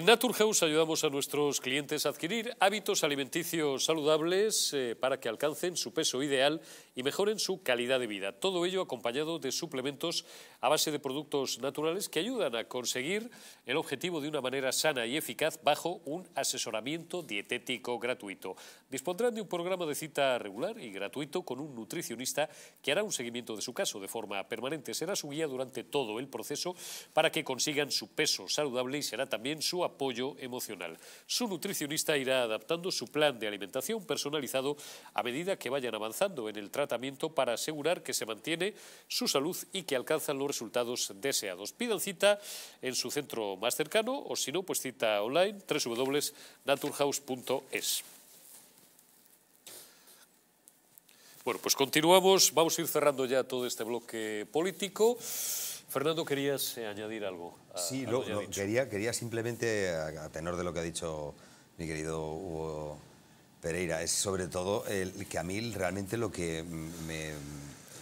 En Naturhaus ayudamos a nuestros clientes a adquirir hábitos alimenticios saludables eh, para que alcancen su peso ideal y mejoren su calidad de vida. Todo ello acompañado de suplementos a base de productos naturales que ayudan a conseguir el objetivo de una manera sana y eficaz bajo un asesoramiento dietético gratuito. Dispondrán de un programa de cita regular y gratuito con un nutricionista que hará un seguimiento de su caso de forma permanente. Será su guía durante todo el proceso para que consigan su peso saludable y será también su apoyo emocional. Su nutricionista irá adaptando su plan de alimentación personalizado a medida que vayan avanzando en el tratamiento para asegurar que se mantiene su salud y que alcanzan los resultados deseados. Pidan cita en su centro más cercano o si no, pues cita online www.naturhaus.es. Bueno, pues continuamos, vamos a ir cerrando ya todo este bloque político. Fernando, ¿querías eh, añadir algo? sí, quería, quería simplemente, a, tenor de lo que ha dicho mi querido Hugo Pereira, es sobre todo el, que a mí realmente lo que me,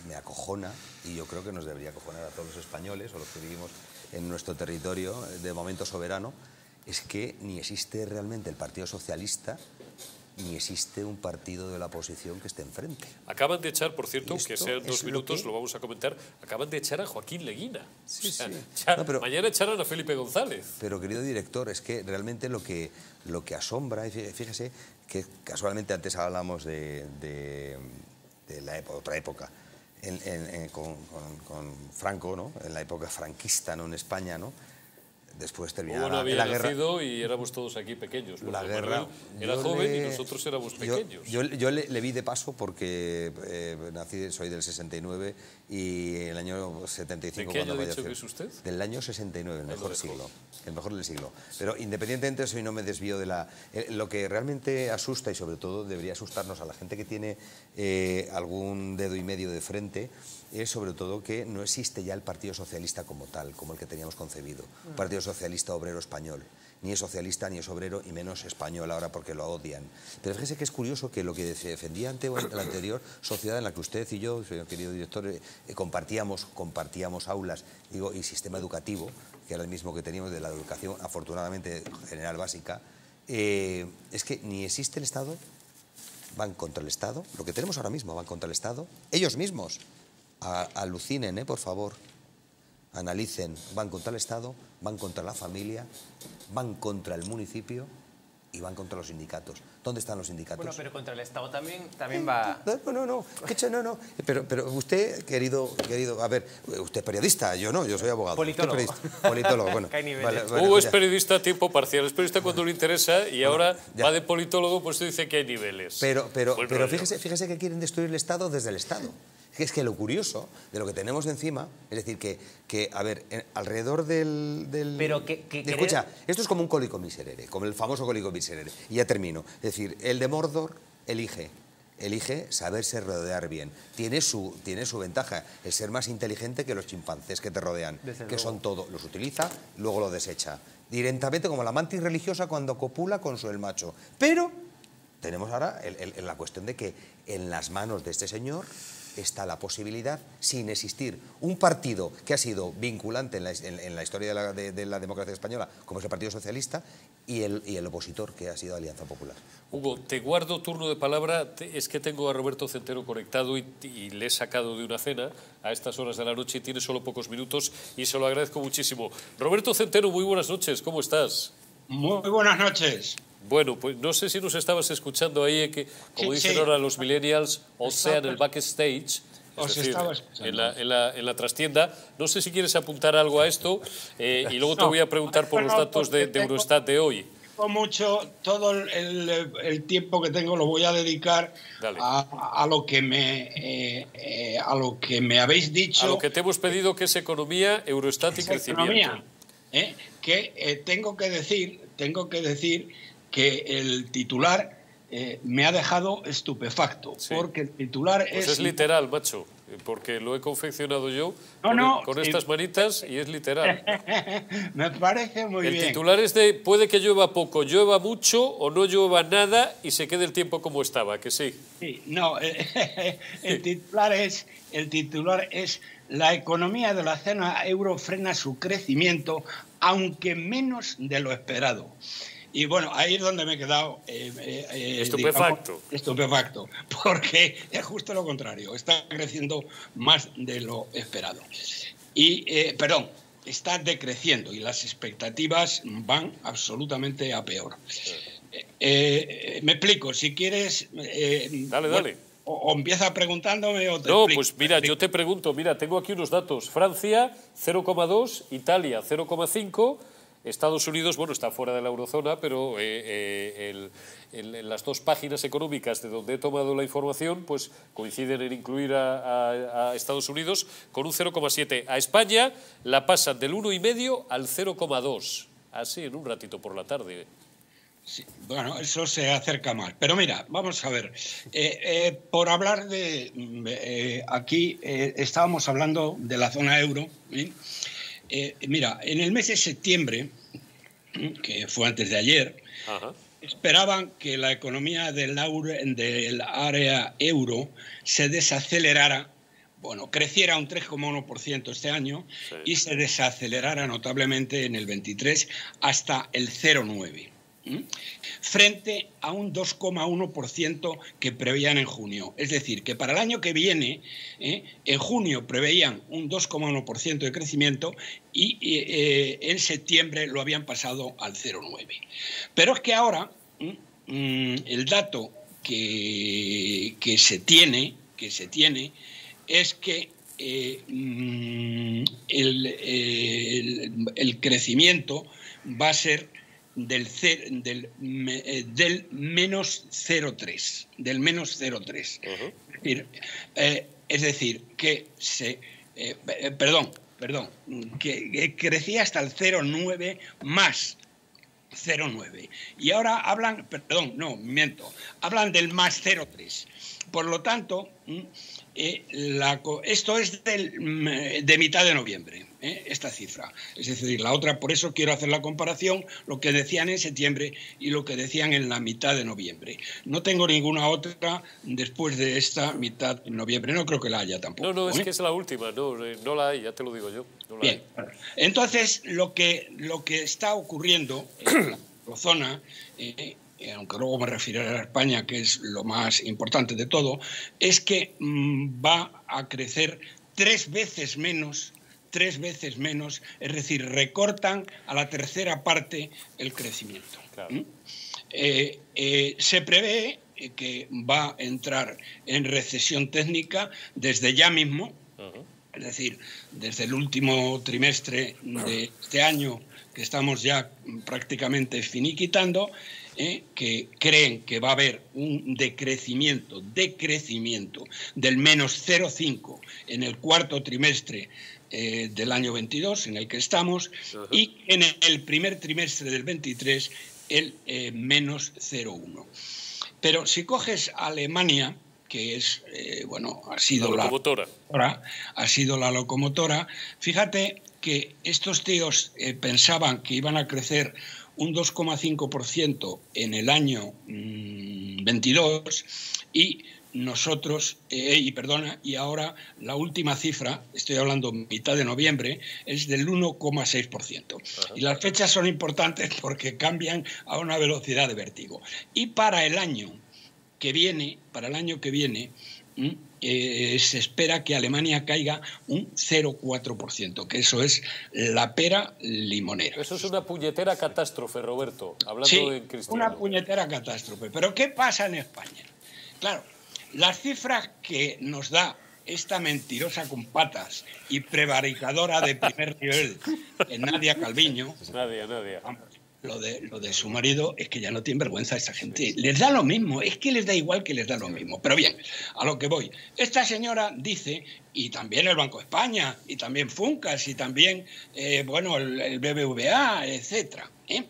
me acojona, y yo creo que nos debería acojonar a todos los españoles o los que vivimos en nuestro territorio de momento soberano, es que ni existe realmente el Partido Socialista ni existe un partido de la oposición que esté enfrente. Acaban de echar, por cierto, que sean dos minutos, lo, vamos a comentar, acaban de echar a Joaquín Leguina. Sí, sí. mañana echarán a Felipe González. Pero, querido director, es que realmente lo que, lo que asombra, y fíjese que casualmente antes hablamos de, de, la otra época, con, con, Franco, ¿no? en la época franquista ¿no? en España, ¿no? Después terminó la, había nacido y éramos todos aquí pequeños. La guerra era joven y nosotros éramos pequeños. Yo, yo, le, vi de paso porque eh, nací, soy del 69 y el año 75 ¿De qué año ha dicho que es usted? Del año 69, el mejor siglo, el mejor del siglo. Pero independientemente de eso y no me desvío de la... Eh, lo que realmente asusta y sobre todo debería asustarnos a la gente que tiene eh, algún dedo y medio de frente es sobre todo que no existe ya el Partido Socialista como tal, como el que teníamos concebido. Mm. Partido Socialista Obrero Español. Ni es socialista, ni es obrero, y menos español ahora porque lo odian. Pero fíjese que es curioso que lo que defendía ante la anterior sociedad en la que usted y yo, señor querido director, eh, compartíamos, compartíamos aulas digo, y sistema educativo, que era el mismo que teníamos de la educación, afortunadamente general básica, eh, es que ni existe el Estado, van contra el Estado, lo que tenemos ahora mismo van contra el Estado, ellos mismos alucinen, ¿eh? por favor, analicen, van contra el Estado, van contra la familia, van contra el municipio y van contra los sindicatos. ¿Dónde están los sindicatos? Bueno, pero contra el Estado también, también va... No, no, no, no, no. Pero, pero usted, querido, querido, a ver, usted es periodista, yo no, yo soy abogado. Politólogo. Politólogo, bueno. Hugo es periodista a tiempo parcial, es periodista cuando le interesa y ahora va de politólogo, pues usted dice que hay niveles. Pero, pero, pero fíjese, fíjese que quieren destruir el Estado desde el Estado es que lo curioso de lo que tenemos encima, es decir, que, que a ver, alrededor del... Pero que... escucha, esto es como un cólico miserere, como el famoso cólico miserere. Y ya termino. Es decir, el de Mordor elige elige saberse rodear bien. Tiene su, tiene su ventaja, el ser más inteligente que los chimpancés que te rodean, que son todo. Los utiliza, luego lo desecha. Directamente como la mantis religiosa cuando copula con su el macho. Pero tenemos ahora la cuestión de que en las manos de este señor está la posibilidad, sin existir un partido que ha sido vinculante en la, historia de la, democracia española, como es el Partido Socialista, y el, y el opositor, que ha sido Alianza Popular. Hugo, te guardo turno de palabra. Es que tengo a Roberto Centeno conectado y, y, le he sacado de una cena a estas horas de la noche y tiene solo pocos minutos y se lo agradezco muchísimo. Roberto Centeno, muy buenas noches. ¿Cómo estás? Muy buenas noches. Bueno, pues no sé si nos estabas escuchando ahí, eh, que como dicen ahora los millennials, o sea, en el backstage, es decir, en, la, en, la, en la, trastienda. No sé si quieres apuntar algo a esto eh, y luego te voy a preguntar por los datos de, Eurostat de hoy. Mucho, todo el, el, tiempo que tengo lo voy a dedicar a, a, lo que me eh, a lo que me habéis dicho. A lo que te hemos pedido que es economía, Eurostat y crecimiento. Economía, que tengo que decir, tengo que decir que el titular eh, me ha dejado estupefacto, porque el titular pues es... es literal, macho, porque lo he confeccionado yo con, estas manitas y es literal. me parece muy bien. El titular es de puede que llueva poco, llueva mucho o no llueva nada y se quede el tiempo como estaba, que sí. Sí, no, el titular es, el titular es la economía de la zona euro frena su crecimiento, aunque menos de lo esperado. Y bueno, ahí es donde me he quedado eh, eh, estupefacto. estupefacto, porque es justo lo contrario, está creciendo más de lo esperado. Y, eh, perdón, está decreciendo y las expectativas van absolutamente a peor. me explico, si quieres... dale, dale. O, empieza preguntándome o te No, pues mira, yo te pregunto, mira, tengo aquí unos datos. Francia 0,2, Italia 0,5 Estados Unidos, bueno, está fuera de la eurozona, pero eh, eh, las dos páginas económicas de donde he tomado la información pues coinciden en incluir a, Estados Unidos con un 0,7. A España la pasan del 1,5 al 0,2. Así en un ratito por la tarde. Sí, bueno, eso se acerca mal. Pero mira, vamos a ver. Eh, por hablar de. aquí estábamos hablando de la zona euro. Eh, mira, en el mes de septiembre, que fue antes de ayer, esperaban que la economía del, área euro se desacelerara, bueno, creciera un 3,1% este año y se desacelerara notablemente en el 23 hasta el 0,9% frente a un 2,1% que preveían en junio. Es decir, que para el año que viene, ¿eh? en junio preveían un 2,1% de crecimiento y eh, en septiembre lo habían pasado al 0,9%. Pero es que ahora mm, el dato que, se tiene, que se tiene es que eh, mm, el, crecimiento va a ser del, del, eh, del menos 0,3, del menos 0,3. Eh, es, decir, que se, eh, perdón, perdón, que, crecía hasta el 0,9 más 0,9. Y ahora hablan, perdón, no, miento, hablan del más 0,3. Por lo tanto, esto es del, de mitad de noviembre. ¿Eh? esta cifra. Es decir, la otra, por eso quiero hacer la comparación, lo que decían en septiembre y lo que decían en la mitad de noviembre. No tengo ninguna otra después de esta mitad de noviembre, no creo que la haya tampoco. No, no, es ¿eh? que es la última, no, eh, no la hay, ya te lo digo yo. Bien, entonces lo que, lo que está ocurriendo en la zona aunque luego me refiero a España, que es lo más importante de todo, es que mm, va a crecer tres veces menos tres veces menos, es decir, recortan a la tercera parte el crecimiento. ¿Mm? Eh, eh, se prevé que va a entrar en recesión técnica desde ya mismo, es decir, desde el último trimestre de este año que estamos ya prácticamente finiquitando, ¿eh? que creen que va a haber un decrecimiento, decrecimiento del menos 0,5 en el cuarto trimestre eh, del año 22 en el que estamos y en el primer trimestre del 23 el eh, menos 0,1. Pero si coges Alemania, que es, eh, bueno, ha sido la locomotora. ha sido la locomotora, fíjate que estos tíos pensaban que iban a crecer un 2,5% en el año 22 mm, y nosotros, eh, y perdona, y ahora la última cifra, estoy hablando mitad de noviembre, es del 1,6%. Y las fechas son importantes porque cambian a una velocidad de vértigo. Y para el año que viene, para el año que viene, eh, se espera que Alemania caiga un 0,4%, que eso es la pera limonera. Eso es una puñetera catástrofe, Roberto, hablando de Una puñetera catástrofe. Pero ¿qué pasa en España? Claro, las cifras que nos da esta mentirosa con patas y prevaricadora de primer nivel, Nadia Calviño. Nadia, Nadia. lo de, lo de su marido es que ya no tiene vergüenza esa gente. Les da lo mismo, es que les da igual que les da lo mismo. Pero bien, a lo que voy. Esta señora dice, y también el Banco de España, y también Funcas, y también, eh, bueno, el, BBVA, etcétera. ¿eh?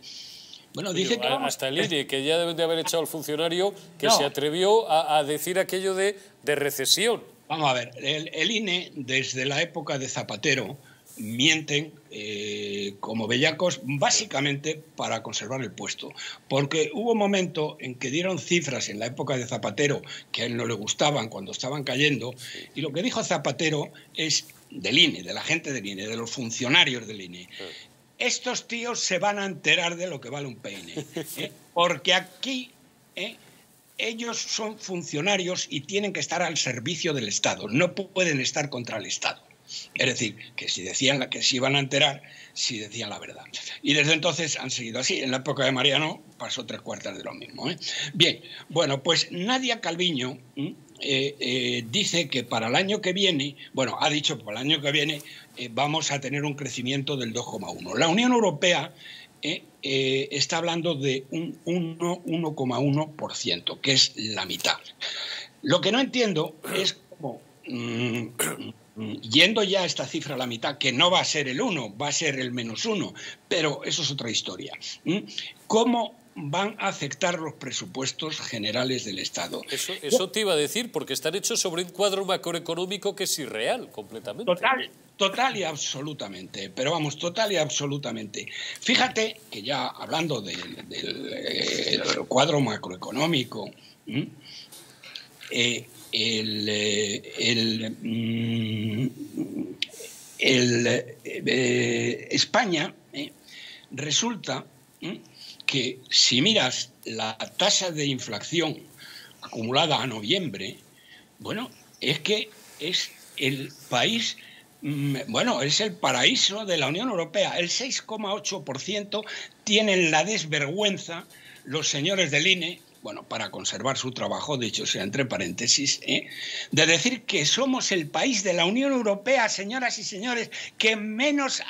Bueno, dice que hasta el INE, que ya deben de haber echado al funcionario que se atrevió a, decir aquello de, recesión. Vamos a ver, el, INE desde la época de Zapatero mienten eh, como bellacos básicamente para conservar el puesto. Porque hubo un momento en que dieron cifras en la época de Zapatero que a él no le gustaban cuando estaban cayendo y lo que dijo Zapatero es del INE, de la gente del INE, de los funcionarios del INE. Estos tíos se van a enterar de lo que vale un peine. ¿eh? Porque aquí ¿eh? ellos son funcionarios y tienen que estar al servicio del Estado, no pueden estar contra el Estado. Es decir, que si decían que se iban a enterar, si decían la verdad. Y desde entonces han seguido así. En la época de Mariano pasó tres cuartas de lo mismo. ¿eh? Bien, bueno, pues Nadia Calviño eh, eh, dice que para el año que viene, bueno, ha dicho que para el año que viene vamos a tener un crecimiento del 2,1. La Unión Europea está hablando de un 1,1%, que es la mitad. Lo que no entiendo es cómo mm, Mm, yendo ya a esta cifra a la mitad, que no va a ser el 1, va a ser el menos 1, pero eso es otra historia. ¿Cómo van a afectar los presupuestos generales del Estado? Eso, eso te iba a decir, porque están hechos sobre un cuadro macroeconómico que es irreal completamente. Total, total y absolutamente, pero vamos, total y absolutamente. Fíjate que ya hablando del, eh, cuadro macroeconómico, eh, el, el, mm, eh, España eh, resulta que si miras la tasa de inflación acumulada a noviembre, bueno, es que es el país, mm, bueno, es el paraíso de la Unión Europea. El 6,8% tienen la desvergüenza los señores del INE bueno, para conservar su trabajo, de hecho sea entre paréntesis, ¿eh? de decir que somos el país de la Unión Europea, señoras y señores, que menos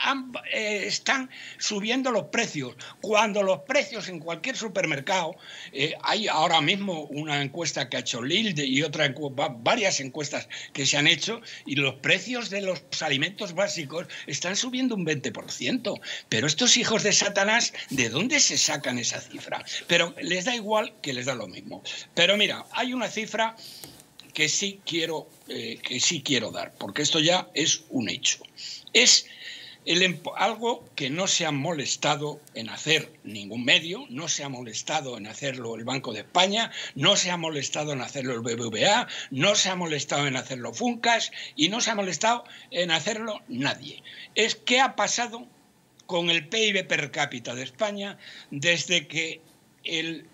eh, están subiendo los precios, cuando los precios en cualquier supermercado, eh, hay ahora mismo una encuesta que ha hecho Lilde y otra, varias encuestas que se han hecho, y los precios de los alimentos básicos están subiendo un 20%. Pero estos hijos de Satanás, ¿de dónde se sacan esa cifra? Pero les da igual que les lo mismo. Pero mira, hay una cifra que sí quiero, eh, que sí quiero dar, porque esto ya es un hecho. Es el, algo que no se ha molestado en hacer ningún medio, no se ha molestado en hacerlo el Banco de España, no se ha molestado en hacerlo el BBVA, no se ha molestado en hacerlo Funcas y no se ha molestado en hacerlo nadie. Es qué ha pasado con el PIB per cápita de España desde que el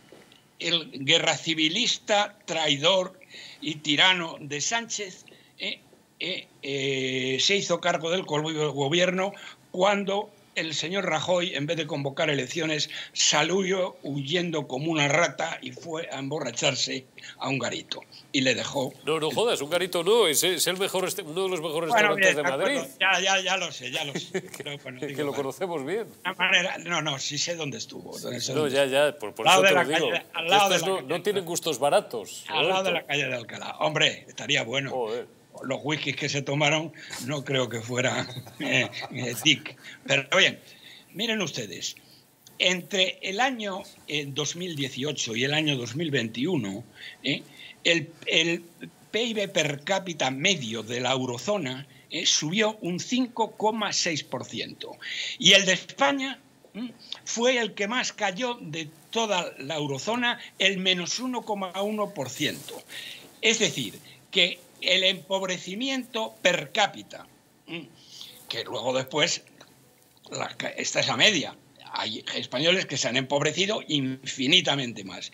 el guerra civilista, traidor y tirano de Sánchez eh, eh, eh, se hizo cargo del gobierno cuando el señor Rajoy, en vez de convocar elecciones, salió huyendo como una rata y fue a emborracharse a un garito. Y le dejó. No, no jodas, un garito no, es, el mejor, uno de los mejores restaurantes de Madrid. ya, ya, ya lo sé, ya lo sé. que, lo conocemos bien. no, no, sí sé dónde estuvo. no, ya, ya, por, eso te lo digo. al lado de no, no tienen gustos baratos. Al lado de la calle de Alcalá. Hombre, estaría bueno. Joder los whiskies que se tomaron no creo que fuera eh, eh Pero bien, miren ustedes, entre el año 2018 eh, y el año 2021, eh, el, PIB per cápita medio de la eurozona subió un 5,6%. Y el de España fue el que más cayó de toda la eurozona, el menos 1,1%. Es decir, que el empobrecimiento per cápita, que luego después, esta es la media, hay españoles que se han empobrecido infinitamente más.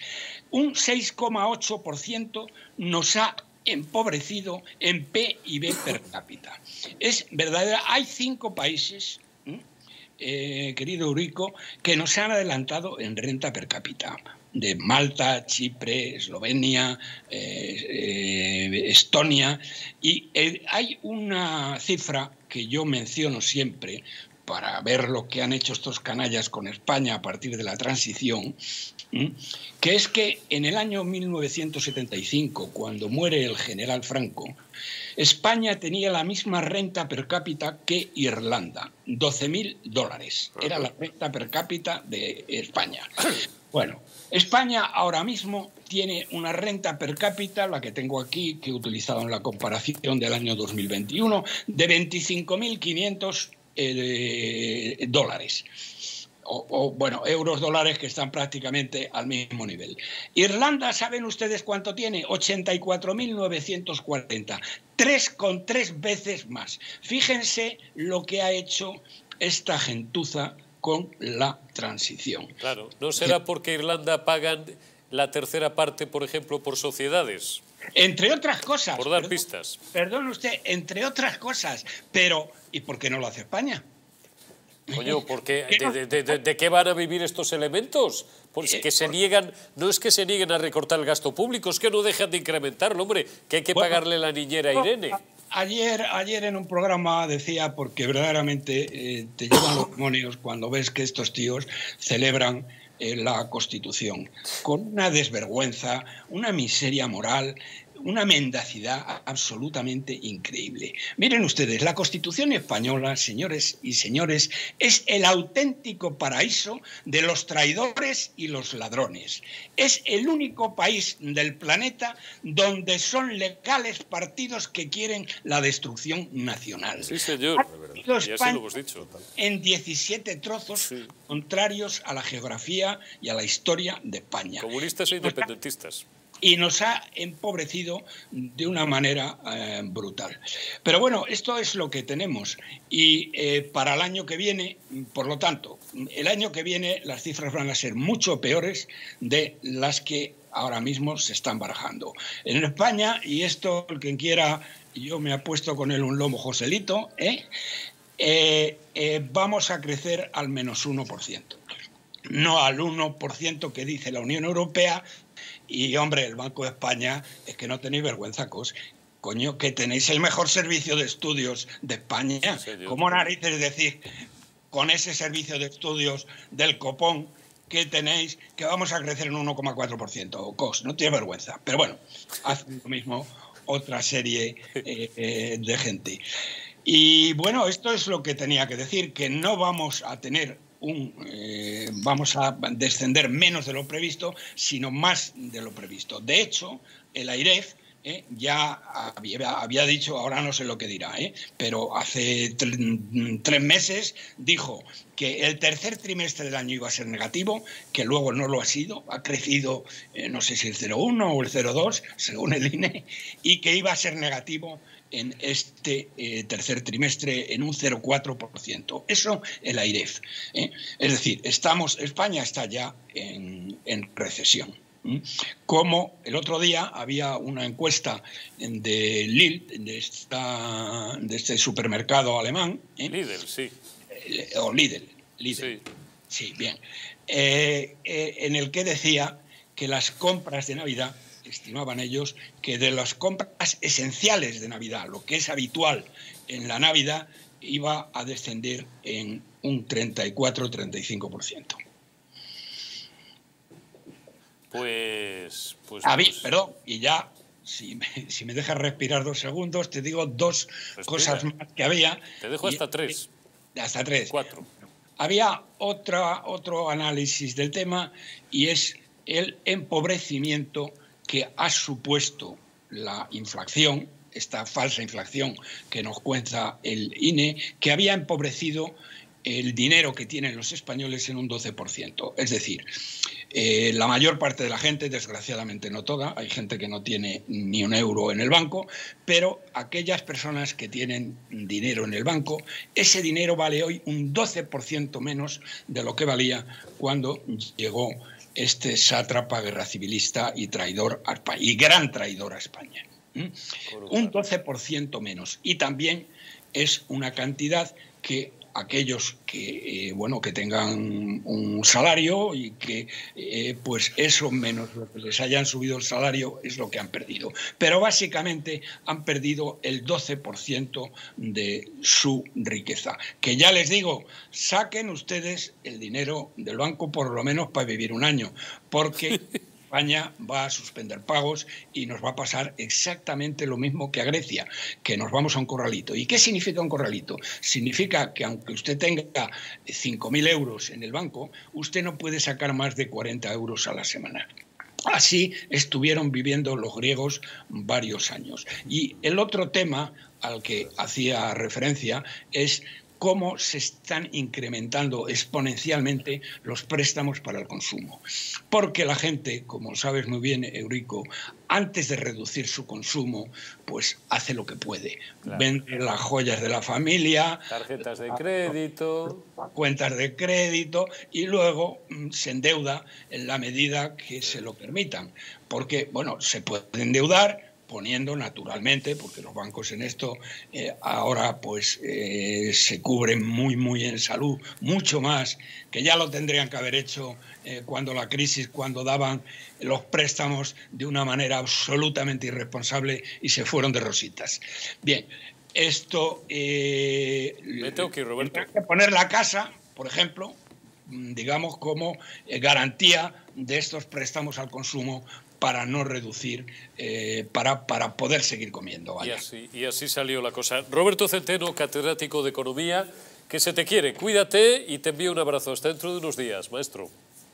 Un 6,8% nos ha empobrecido en PIB per cápita. Es verdadera, hay cinco países, eh, querido Eurico, que nos han adelantado en renta per cápita de Malta, Chipre, Eslovenia, eh, eh, Estonia. Y hay una cifra que yo menciono siempre para ver lo que han hecho estos canallas con España a partir de la transición, que es que en el año 1975, cuando muere el general Franco, España tenía la misma renta per cápita que Irlanda, 12.000 dólares. Era la renta per cápita de España. Bueno, España ahora mismo tiene una renta per cápita, la que tengo aquí, que he utilizado en la comparación del año 2021, de 25.500 eh, dólares o, bueno, euros, dólares que están prácticamente al mismo nivel. Irlanda, ¿saben ustedes cuánto tiene? 84.940, tres con tres veces más. Fíjense lo que ha hecho esta gentuza con la transición. Claro, ¿no será porque Irlanda pagan la tercera parte, por ejemplo, por sociedades? Entre otras cosas. Por dar pistas. Perdón usted, entre otras cosas. Pero, ¿y por qué no lo hace España? Coño, porque de, qué van a vivir estos elementos? Pues que se niegan, no es que se nieguen a recortar el gasto público, es que no dejan de incrementarlo, hombre, que hay que pagarle la niñera a Irene. Ayer, ayer en un programa decía, porque verdaderamente eh, te llevan los demonios cuando ves que estos tíos celebran eh, la Constitución, con una desvergüenza, una miseria moral una mendacidad absolutamente increíble. Miren ustedes, la Constitución española, señores y señores, es el auténtico paraíso de los traidores y los ladrones. Es el único país del planeta donde son legales partidos que quieren la destrucción nacional. Sí, señor, ya se lo hemos dicho. En 17 trozos contrarios a la geografía y a la historia de España. Comunistas e independentistas y nos ha empobrecido de una manera eh, brutal. Pero bueno, esto es lo que tenemos y eh, para el año que viene, por lo tanto, el año que viene las cifras van a ser mucho peores de las que ahora mismo se están barajando. En España, y esto el quien quiera, yo me apuesto con él un lomo Joselito, ¿eh? vamos a crecer al menos 1% no al 1% que dice la Unión Europea, y hombre, el Banco de España es que no tenéis vergüenza, cos. Coño, que tenéis el mejor servicio de estudios de España. ¿Cómo narices decir con ese servicio de estudios del copón que tenéis que vamos a crecer en 1,4%? COS, no tiene vergüenza. Pero bueno, hace lo mismo otra serie eh, eh, de gente. Y bueno, esto es lo que tenía que decir, que no vamos a tener eh, vamos a descender menos de lo previsto, sino más de lo previsto. De hecho, el AIREF eh, ya había, dicho, ahora no sé lo que dirá, eh, pero hace tres meses dijo que el tercer trimestre del año iba a ser negativo, que luego no lo ha sido, ha crecido, no sé si el 0,1 o el 0,2, según el INE, y que iba a ser negativo en este eh, tercer trimestre en un 0,4%. Eso el AIREF. ¿eh? Es decir, estamos, España está ya en, recesión. Como el otro día había una encuesta de Lille, de, esta, de este supermercado alemán. ¿eh? Lidl, sí. o Lidl. Lidl. Sí. sí, bien. en el que decía que las compras de Navidad estimaban ellos que de las compras esenciales de Navidad, lo que es habitual en la Navidad, iba a descender en un 34-35%. Pues, pues, pues, perdón, y ya, si me, si me dejas respirar dos segundos, te digo dos cosas más que había. Te dejo hasta tres. Hasta tres. Cuatro. Había otra, otro análisis del tema y es el empobrecimiento que ha supuesto la inflación, esta falsa inflación que nos cuenta el INE, que había empobrecido el dinero que tienen los españoles en un 12%. Es decir, eh, la mayor parte de la gente, desgraciadamente no toda, hay gente que no tiene ni un euro en el banco, pero aquellas personas que tienen dinero en el banco, ese dinero vale hoy un 12% menos de lo que valía cuando llegó este sátrapa guerra civilista y traidor y gran traidor a España. Un 12% menos. Y también es una cantidad que aquellos que eh, bueno que tengan un salario y que eh, pues eso menos lo que les hayan subido el salario es lo que han perdido. Pero básicamente han perdido el 12% de su riqueza. Que ya les digo saquen ustedes el dinero del banco por lo menos para vivir un año porque España va a suspender pagos y nos va a pasar exactamente lo mismo que a Grecia, que nos vamos a un corralito. ¿Y qué significa un corralito? Significa que aunque usted tenga 5.000 euros en el banco, usted no puede sacar más de 40 euros a la semana. Así estuvieron viviendo los griegos varios años. Y el otro tema al que hacía referencia es cómo se están incrementando exponencialmente los préstamos para el consumo. Porque la gente, como sabes muy bien, Eurico, antes de reducir su consumo, pues hace lo que puede. Vende las joyas de la familia, tarjetas de crédito, cuentas de crédito y luego mm, se endeuda en la medida que se lo permitan. Porque, bueno, se puede endeudar poniendo naturalmente, porque los bancos en esto eh, ahora pues eh, se cubren muy, muy en salud, mucho más, que ya lo tendrían que haber hecho eh, cuando la crisis, cuando daban los préstamos de una manera absolutamente irresponsable y se fueron de rositas. Bien, esto... Me tengo que Roberto. que poner la casa, por ejemplo, digamos, como garantía de estos préstamos al consumo para no reducir, eh, para, para poder seguir comiendo. Y, así, y así salió la cosa. Roberto Centeno, catedrático de Economía, que se te quiere. Cuídate y te envío un abrazo. Hasta dentro de unos días, maestro.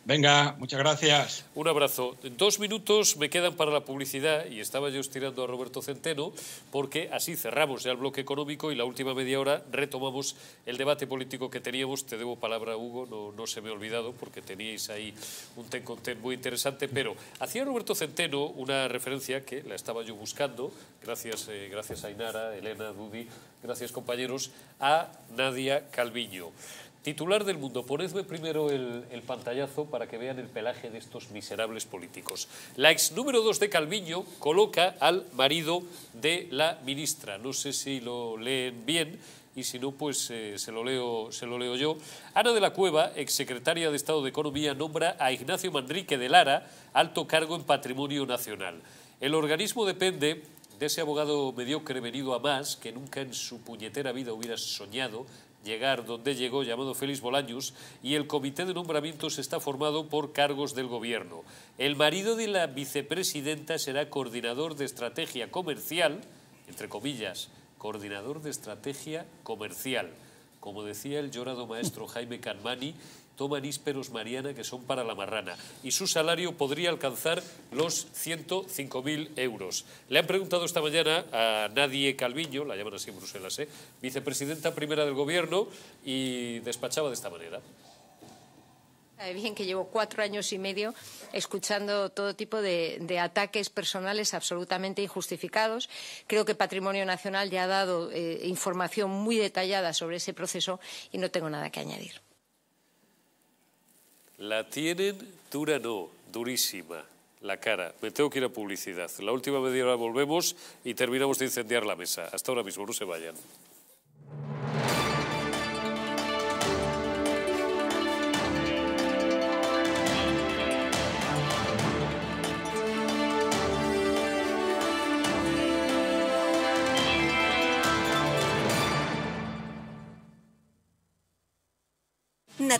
Venga, muchas gracias. Un abrazo. Dos minutos me quedan para la publicidad y estaba yo estirando a Roberto Centeno porque así cerramos ya el bloque económico y la última media hora retomamos el debate político que teníamos. Te debo palabra, Hugo, no, se me ha olvidado porque teníais ahí un ten con ten muy interesante, pero hacía Roberto Centeno una referencia que la estaba yo buscando, gracias, eh, gracias a Inara, Elena, Dudi, gracias compañeros, a Nadia Calviño. Titular del mundo, ponedme primero el, pantallazo para que vean el pelaje de estos miserables políticos. La ex número dos de Calviño coloca al marido de la ministra. No sé si lo leen bien y si no, pues eh, se, lo leo, se lo leo yo. Ana de la Cueva, exsecretaria de Estado de Economía, nombra a Ignacio Manrique de Lara, alto cargo en Patrimonio Nacional. El organismo depende de ese abogado mediocre venido a más, que nunca en su puñetera vida hubiera soñado llegar donde llegó, llamado Félix Bolaños, y el comité de nombramientos está formado por cargos del gobierno. El marido de la vicepresidenta será coordinador de estrategia comercial, entre comillas, coordinador de estrategia comercial. Como decía el llorado maestro Jaime Canmani, toma nísperos Mariana que son para la marrana y su salario podría alcanzar los 105.000 euros. Le han preguntado esta mañana a Nadie Calviño, la llaman así en Bruselas, ¿eh? vicepresidenta primera del gobierno y despachaba de esta manera. Bien que llevo cuatro años y medio escuchando todo tipo de, ataques personales absolutamente injustificados. Creo que Patrimonio Nacional ya ha dado eh, información muy detallada sobre ese proceso y no tengo nada que añadir. La tienen dura, no, durísima, la cara. Me tengo que ir a publicidad. La última media hora volvemos y terminamos de incendiar la mesa. Hasta ahora mismo, no se vayan.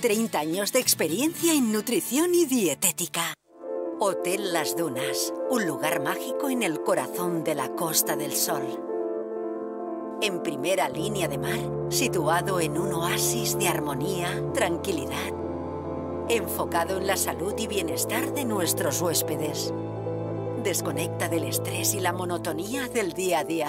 30 años de experiencia en nutrición y dietética. Hotel Las Dunas, un lugar mágico en el corazón de la Costa del Sol. En primera línea de mar, situado en un oasis de armonía, tranquilidad, enfocado en la salud y bienestar de nuestros huéspedes. Desconecta del estrés y la monotonía del día a día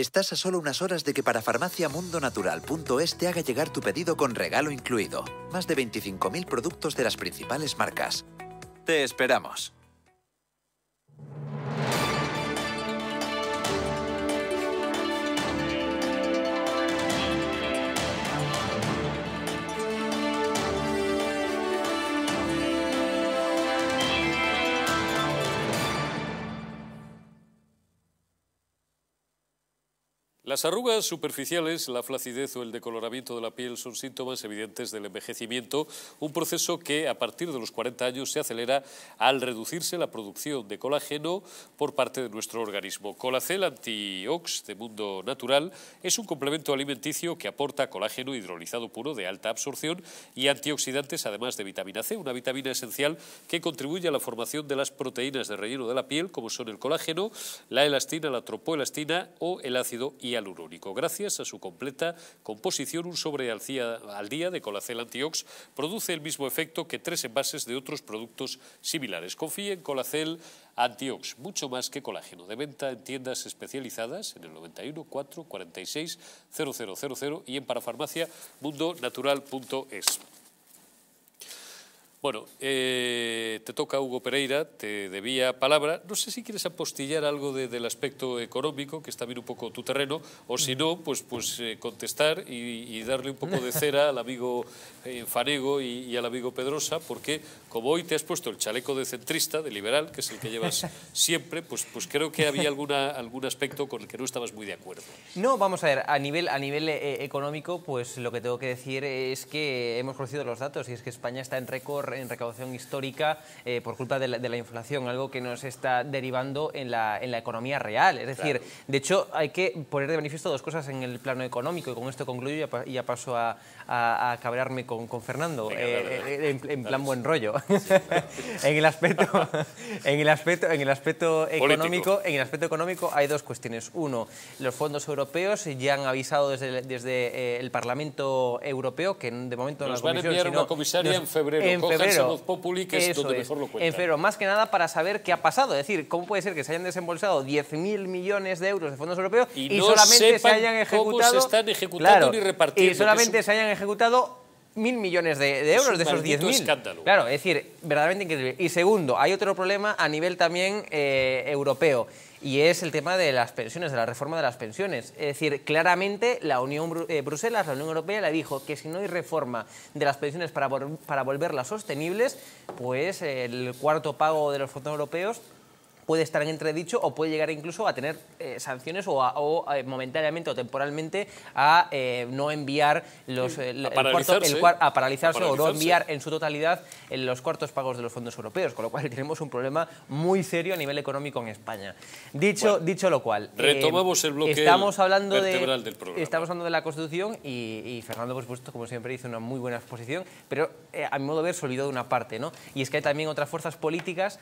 Estás a solo unas horas de que para farmaciamundonatural.es te haga llegar tu pedido con regalo incluido. Más de 25.000 productos de las principales marcas. Te esperamos. Las arrugas superficiales, la flacidez o el decoloramiento de la piel son síntomas evidentes del envejecimiento, un proceso que a partir de los 40 años se acelera al reducirse la producción de colágeno por parte de nuestro organismo. Colacel Antiox de Mundo Natural es un complemento alimenticio que aporta colágeno hidrolizado puro de alta absorción y antioxidantes, además de vitamina C, una vitamina esencial que contribuye a la formación de las proteínas de relleno de la piel, como son el colágeno, la elastina, la tropoelastina o el ácido hialurónico Gracias a su completa composición, un sobre al día de Colacel Antiox produce el mismo efecto que tres envases de otros productos similares. Confíe en Colacel Antiox, mucho más que colágeno. De venta en tiendas especializadas en el 91 4 46 0000 y en parafarmacia mundonatural.es. Bueno, eh, te toca Hugo Pereira, te debía palabra. No sé si quieres apostillar algo del aspecto económico, que está bien un poco tu terreno, o si no, pues, pues eh, contestar y, darle un poco de cera al amigo eh, Fanego y, al amigo Pedrosa, porque como hoy te has puesto el chaleco de centrista, de liberal, que es el que llevas siempre, pues, pues creo que había alguna, algún aspecto con el que no estabas muy de acuerdo. No, vamos a ver, a nivel, a nivel económico, pues lo que tengo que decir es que hemos conocido los datos y es que España está en récord en recaudación histórica eh, por culpa de la, inflación, algo que nos está derivando en la, en la economía real. Es decir, de hecho, hay que poner de manifiesto dos cosas en el plano económico, y con esto concluyo y ya, paso a, a, cabrearme con, con Fernando, eh, en, plan buen rollo. en, el aspecto, en, el aspecto, en el aspecto económico, en el aspecto económico hay dos cuestiones. Uno, los fondos europeos ya han avisado desde, desde eh, el Parlamento Europeo que de momento nos van a enviar una comisaria en febrero. En febrero. Populi, que es donde mejor lo En febrero, más que nada para saber qué ha pasado. Es decir, cómo puede ser que se hayan desembolsado 10.000 millones de euros de fondos europeos y, solamente se hayan ejecutado... Cómo se están ejecutando ni repartiendo. Y solamente se hayan ejecutado mil millones de, euros de esos 10.000. Claro, es decir, verdaderamente increíble. Y segundo, hay otro problema a nivel también eh, europeo y es el tema de las pensiones, de la reforma de las pensiones. Es decir, claramente la Unión eh, Bruselas, la Unión Europea, le dijo que si no hay reforma de las pensiones para, para volverlas sostenibles, pues el cuarto pago de los fondos europeos puede estar en entredicho o puede llegar incluso a tener eh, sanciones o, eh, momentáneamente o temporalmente a eh, no enviar los a, paralizarse, o no enviar en su totalidad los cuartos pagos de los fondos europeos, con lo cual tenemos un problema muy serio a nivel económico en España. Dicho, dicho lo cual, retomamos el bloque estamos hablando de, del programa. Estamos hablando de la Constitución y, Fernando, por supuesto, como siempre, hizo una muy buena exposición, pero a mi modo de ver se olvidó de una parte, ¿no? Y es que hay también otras fuerzas políticas,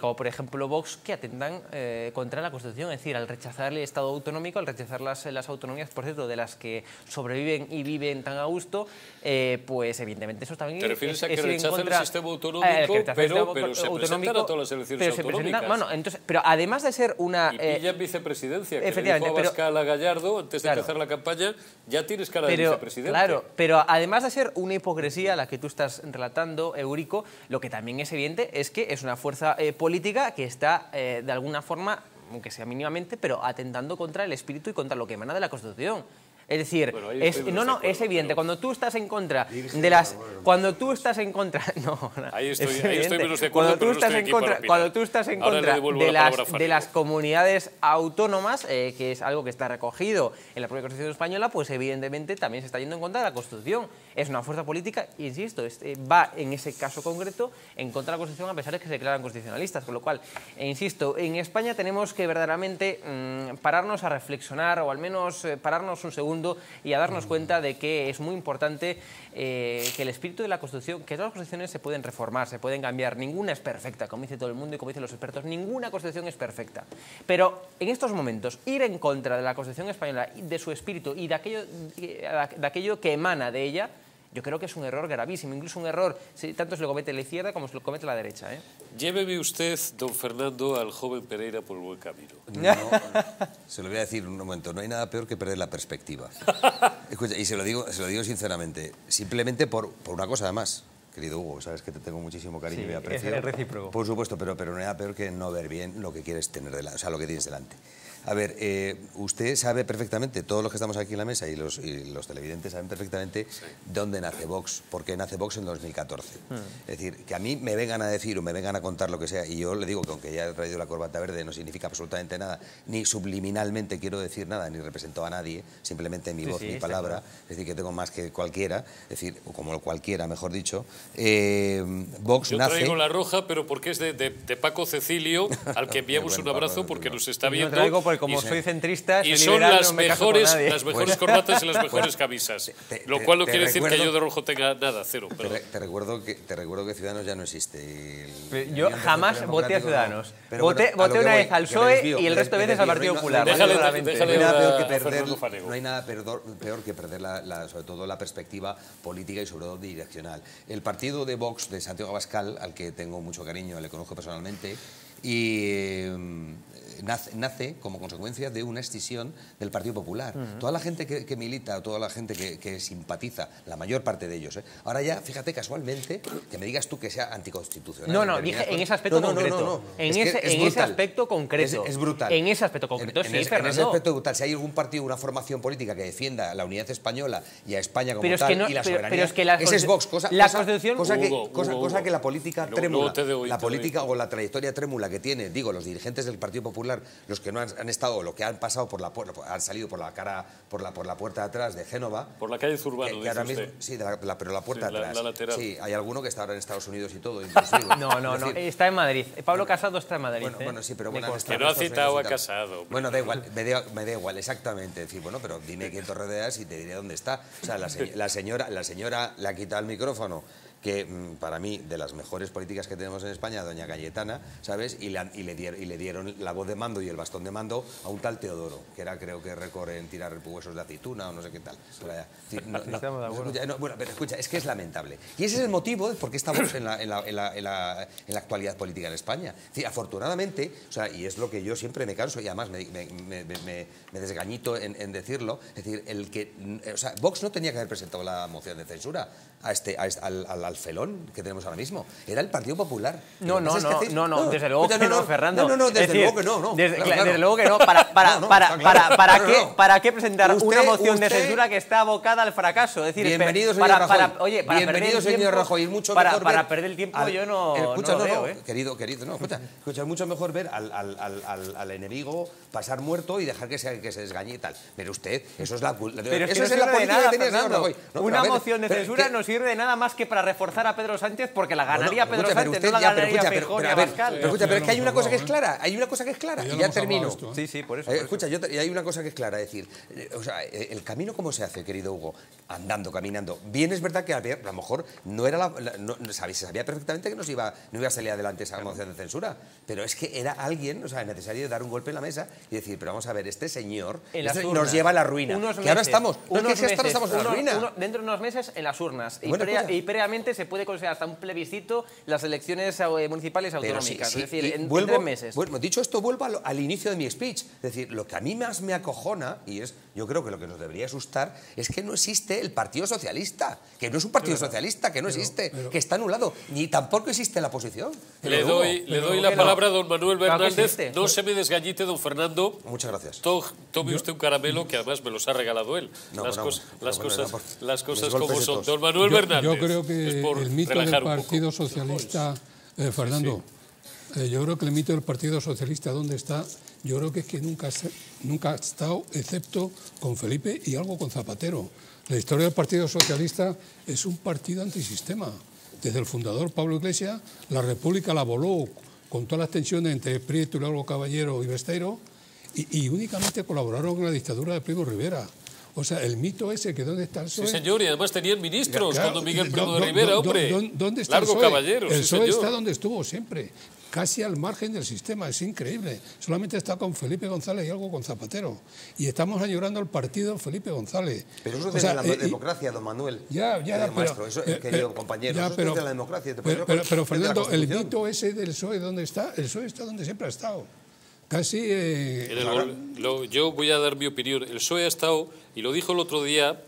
como por ejemplo Vox, que atendan eh, contra la Constitución, es decir, al rechazar el Estado autonómico, al rechazar las, las autonomías, por cierto, de las que sobreviven y viven tan a gusto, eh, pues evidentemente eso también ¿Te refieres a que rechazan el sistema autonómico, pero, pero, se presentan a todas las elecciones pero autonómicas? bueno, entonces, pero además de ser una... Y pillan eh, vicepresidencia, que efectivamente, le dijo a Gallardo, antes de empezar la campaña, ya tienes cara de vicepresidente. Claro, pero además de ser una hipocresía la que tú estás relatando, Eurico, lo que también es evidente es que es una fuerza política que está de alguna forma, aunque sea mínimamente, pero atentando contra el espíritu y contra lo que emana de la Constitución. Es decir, es, no, no, es evidente. Cuando tú estás en contra de las, cuando tú estás en contra, no, ahí estoy, ahí estoy menos de acuerdo, cuando tú estás en contra, cuando tú estás en contra de las, de las comunidades autónomas, eh, que es algo que está recogido en la propia Constitución española, pues evidentemente también se está yendo en contra de la Constitución. Es una fuerza política, insisto, este, va en ese caso concreto en contra de la Constitución a pesar de que se declaran constitucionalistas, con lo cual, e insisto, en España tenemos que verdaderamente mm, pararnos a reflexionar o al menos eh, pararnos un segundo y a darnos cuenta de que es muy importante eh, que el espíritu de la Constitución, que todas las constituciones se pueden reformar, se pueden cambiar, ninguna es perfecta, como dice todo el mundo y como dicen los expertos, ninguna Constitución es perfecta. Pero en estos momentos, ir en contra de la Constitución española, de su espíritu y de aquello, de aquello que emana de ella, yo creo que es un error gravísimo, incluso un error, tanto se lo comete la izquierda como se lo comete la derecha. ¿eh? Lléveme usted, don Fernando, al joven Pereira por el buen camino. No, se lo voy a decir un momento, no hay nada peor que perder la perspectiva. Escucha, y se lo digo, se lo digo sinceramente, simplemente por, por una cosa además. Querido Hugo, sabes que te tengo muchísimo cariño y aprecio. Es recíproco. Por supuesto, pero, pero no hay nada peor que no ver bien lo que quieres tener delante, o sea, lo que tienes delante. A ver, eh, usted sabe perfectamente, todos los que estamos aquí en la mesa y los, televidentes saben perfectamente dónde nace Vox, por qué nace Vox en 2014. Hmm. Es decir, que a mí me vengan a decir o me vengan a contar lo que sea, y yo le digo que aunque ya he traído la corbata verde no significa absolutamente nada, ni subliminalmente quiero decir nada, ni represento a nadie, simplemente mi voz, mi palabra, es decir, que tengo más que cualquiera, es decir, o como cualquiera, mejor dicho. Eh, Vox yo nace... traigo la roja, pero porque es de, Paco Cecilio, al que enviamos un abrazo porque nos está viendo. Como soy centrista, y son las mejores, las mejores corbatas y las mejores camisas. lo cual no quiere decir que yo de rojo tenga nada, cero. Te, recuerdo que, te recuerdo que Ciudadanos ya no existe. yo jamás voté a Ciudadanos. voté, una vez al PSOE y el resto de veces al Partido Popular. no hay nada peor que perder, la, sobre todo la perspectiva política y sobre todo direccional. El partido de Vox de Santiago Abascal, al que tengo mucho cariño, le conozco personalmente, y em, nace, como consecuencia de una escisión del Partido Popular. Toda la gente que, milita, toda la gente que, simpatiza, la mayor parte de ellos, ¿eh? ahora ya, fíjate casualmente, que me digas tú que sea anticonstitucional. No, no, dije en ese aspecto concreto. en, ese, aspecto concreto. Es, brutal. En ese aspecto concreto, sí, Fernando. En ese aspecto brutal. Si hay algún partido, una formación política que defienda la unidad española y a España como pero tal, es que no, y la soberanía, pero, es que la ese es Vox. Cosa, la Constitución... Cosa, que, cosa, que la política trémula, la política o la trayectoria trémula que tiene, digo, los dirigentes del Partido Popular, los que no han han, estado, lo que han pasado por la han salido por la cara, por la, por la puerta de atrás de Génova. Por la calle Zurbano, Sí, pero la puerta de atrás. Sí, hay alguno que está ahora en Estados Unidos y todo. no, no, no, está en Madrid. Pablo Casado está en Madrid. Bueno, ¿eh? bueno sí, pero bueno, que no ha citado a Casado. Bueno, da igual, me da, me da, igual, exactamente. Decir, bueno, pero dime quién te rodeas y te diré dónde está. O sea, la, la señora, la señora le ha quitado el micrófono que mm, para mí, de las mejores políticas que tenemos en España, doña Cayetana, ¿sabes? Y, le, y, le dieron, y le dieron la voz de mando y el bastón de mando a un tal Teodoro, que era, creo que récord en tirar huesos de aceituna o no sé qué tal. bueno, pero escucha, es que es lamentable. Y ese es el motivo de por qué estamos en la, en la, en la, en la, actualidad política en España. afortunadamente, o sea, y es lo que yo siempre me canso y además me, me, me, me desgañito en, en, decirlo, es decir, el que, o sea, Vox no tenía que haber presentado la moción de censura a este, a este al, al al felón que tenemos ahora mismo. Era el Partido Popular. No, no, no, no, no, desde luego que no, Fernando. No, no, desde luego que no. no desde, luego que no. ¿Para, para, para, para, para, qué, ¿para qué presentar una moción de censura que está abocada al fracaso? Es decir, bienvenido, señor para, Rajoy. Oye, para bienvenido, señor Rajoy. Mucho para, mejor para perder el tiempo yo no, escucha, no, lo veo, ¿eh? Querido, querido, no, escucha, escucha, es mucho mejor ver al, al, al, al, enemigo pasar muerto y dejar que se, que se desgañe y tal. Pero usted, eso es la... Pero eso es la política que tenía Rajoy. Una moción de censura no sirve de nada más que para reforzar a Pedro Sánchez porque la ganaría Pedro Sánchez, no la ganaría Feijóo ni Abascal. Pero, escucha, pero es que hay una cosa que es clara, hay una cosa que es clara, y ya termino. ¿eh? Sí, sí, por eso. Eh, escucha, yo y hay una cosa que es clara, es decir, eh, o sea, el camino cómo se hace, querido Hugo, andando, caminando. Bien es verdad que a lo mejor no era la, no, se sabía perfectamente que no iba, no iba a salir adelante esa moción de censura, pero es que era alguien, o sea, necesario dar un golpe en la mesa y decir, pero vamos a ver, este señor este nos lleva a la ruina. Unos que ahora estamos, no es que estamos en la ruina. dentro de unos meses en las urnas. Y, previamente se puede conseguir hasta un plebiscito las elecciones eh, municipales autonómicas, es decir, en, tres meses. Bueno, dicho esto, vuelvo al, inicio de mi speech. Es decir, lo que a mí más me acojona, y es, yo creo que lo que nos debería asustar, es que no existe el Partido Socialista, que no es un Partido Socialista, que no existe, que está anulado, ni tampoco existe la oposición. Le doy, le doy la palabra a don Manuel Bernández. No se me desgañite, don Fernando. Muchas gracias. tome usted un caramelo que además me los ha regalado él. las, las cosas, las cosas como son. Don Manuel Yo creo que el mito del Partido Socialista eh, Fernando, eh, yo creo que el mito del Partido Socialista, ¿dónde está? Yo creo que es que nunca, nunca ha estado, excepto con Felipe y algo con Zapatero. La historia del Partido Socialista es un partido antisistema. Desde el fundador Pablo Iglesias, la República la voló con todas las tensiones entre Prieto y Largo Caballero y Besteiro y, y únicamente colaboraron con la dictadura de Primo Rivera. O sea, el mito ese que dónde está el PSOE... Sí, señor, y además tenían ministros cuando Miguel de Rivera, hombre. ¿Dónde está Largo el PSOE? Caballero, El PSOE está donde estuvo siempre, casi al margen del sistema, es increíble. Solamente está con Felipe González y algo con Zapatero. Y estamos añorando al partido Felipe González. Pero eso es de la democracia, don Manuel. Ya, ya, pero, maestro, eso, pero, querido compañero, eso es de la democracia. Pero, Fernando, el mito ese del PSOE, ¿dónde está? El PSOE está donde siempre ha estado. Casi. Eh, yo voy a dar mi opinión. El PSOE ha estado, y lo dijo el otro día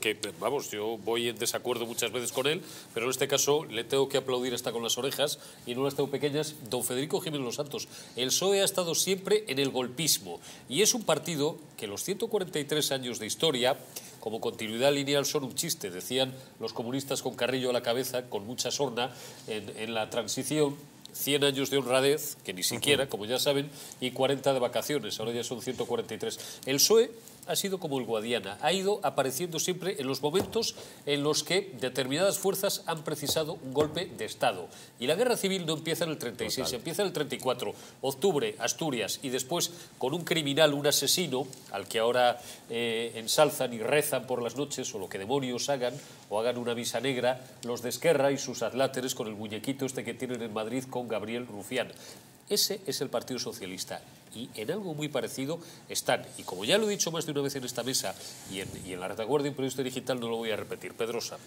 que vamos, yo voy en desacuerdo muchas veces con él, pero en este caso le tengo que aplaudir hasta con las orejas y no las tengo pequeñas, don Federico Jiménez Los Santos. El PSOE ha estado siempre en el golpismo y es un partido que los 143 años de historia como continuidad lineal son un chiste, decían los comunistas con Carrillo a la cabeza, con mucha sorna en, en la transición, 100 años de honradez, que ni siquiera, como ya saben, y 40 de vacaciones, ahora ya son 143. El PSOE ha sido como el Guadiana, ha ido apareciendo siempre en los momentos en los que determinadas fuerzas han precisado un golpe de Estado. Y la guerra civil no empieza en el 36, empieza en el 34. Octubre, Asturias, y después con un criminal, un asesino, al que ahora eh, ensalzan y rezan por las noches, o lo que demonios hagan, o hagan una misa negra, los de Esquerra y sus atláteres con el muñequito este que tienen en Madrid con Gabriel Rufián. Ese es el Partido Socialista y en algo muy parecido están. Y como ya lo he dicho más de una vez en esta mesa y en, y en la retaguardia en periodista digital, no lo voy a repetir. Pedrosa.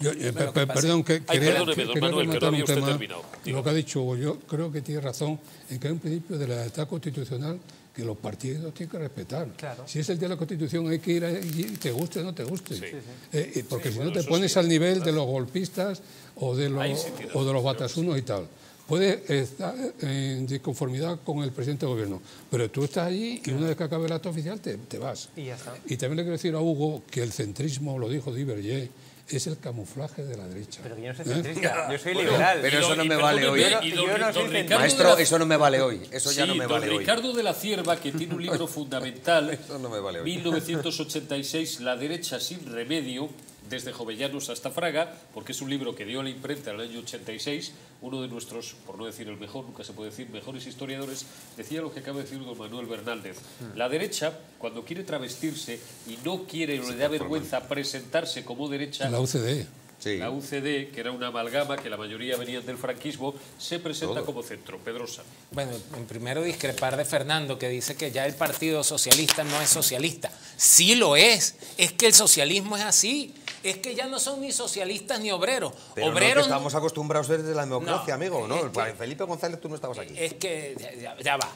Yo, eh, perdón, que Ay, quería, perdóneme, don Manuel, que no había usted terminado. Lo que ha dicho Hugo, yo creo que tiene razón en que hay un principio de la lealtad constitucional que los partidos tienen que respetar. Claro. Si es el día de la Constitución hay que ir, allí, te guste o no te guste. Sí. Eh, eh, porque Sí, si bueno, no te pones sí, al nivel claro. de los golpistas o de los, o de los batasunos y tal. Puedes estar en disconformidad con el presidente del gobierno, pero tú estás allí y una vez que acabe el acto oficial te, te vas. Y ya está. Y también le quiero decir a Hugo que el centrismo, lo dijo Diverger, es el camuflaje de la derecha. Pero yo no soy ¿Eh? centrista, yo soy Bueno, liberal. Pero eso don- no me vale hoy. Yo don- no soy don Maestro, la- eso no me vale hoy. Eso ya no me don vale hoy. Ricardo de la Cierva, que tiene un libro fundamental, Eso no me vale hoy. 1986, La derecha sin remedio, desde Jovellanos hasta Fraga, porque es un libro que dio a la imprenta en el año 86. Uno de nuestros, por no decir el mejor, nunca se puede decir, mejores historiadores, decía lo que acaba de decir don Manuel Bernaldez. La derecha, cuando quiere travestirse y no quiere o le da vergüenza presentarse como derecha, La UCD. Sí. la UCD, que era una amalgama que la mayoría venían del franquismo, se presenta Todo. como centro. Pedrosa. Bueno, en primero discrepar de Fernando, que dice que ya el Partido Socialista no es socialista. Sí lo es. Es que el socialismo es así. Es que ya no son ni socialistas ni obreros. Pero no, que obreros estamos acostumbrados desde la democracia, No, amigo. ¿no? es que- Felipe González tú no estabas aquí. Es que ya va.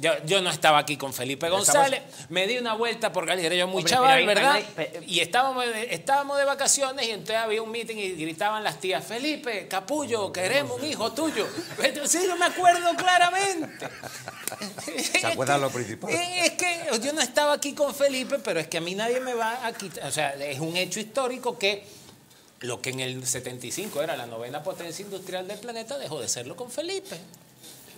Yo, yo no estaba aquí con Felipe González, me di una vuelta porque era yo muy Hombre, chaval, ahí- ¿verdad? ahí- y estábamos de, estábamos de vacaciones y entonces había un meeting y gritaban las tías, Felipe, Capullo, queremos un hijo tuyo. Sí, yo me acuerdo claramente. ¿Se acuerdan lo principal? Es que yo no estaba aquí con Felipe, pero es que a mí nadie me va a quitar. O sea, es un hecho histórico que lo que en el 75 era la novena potencia industrial del planeta dejó de serlo con Felipe.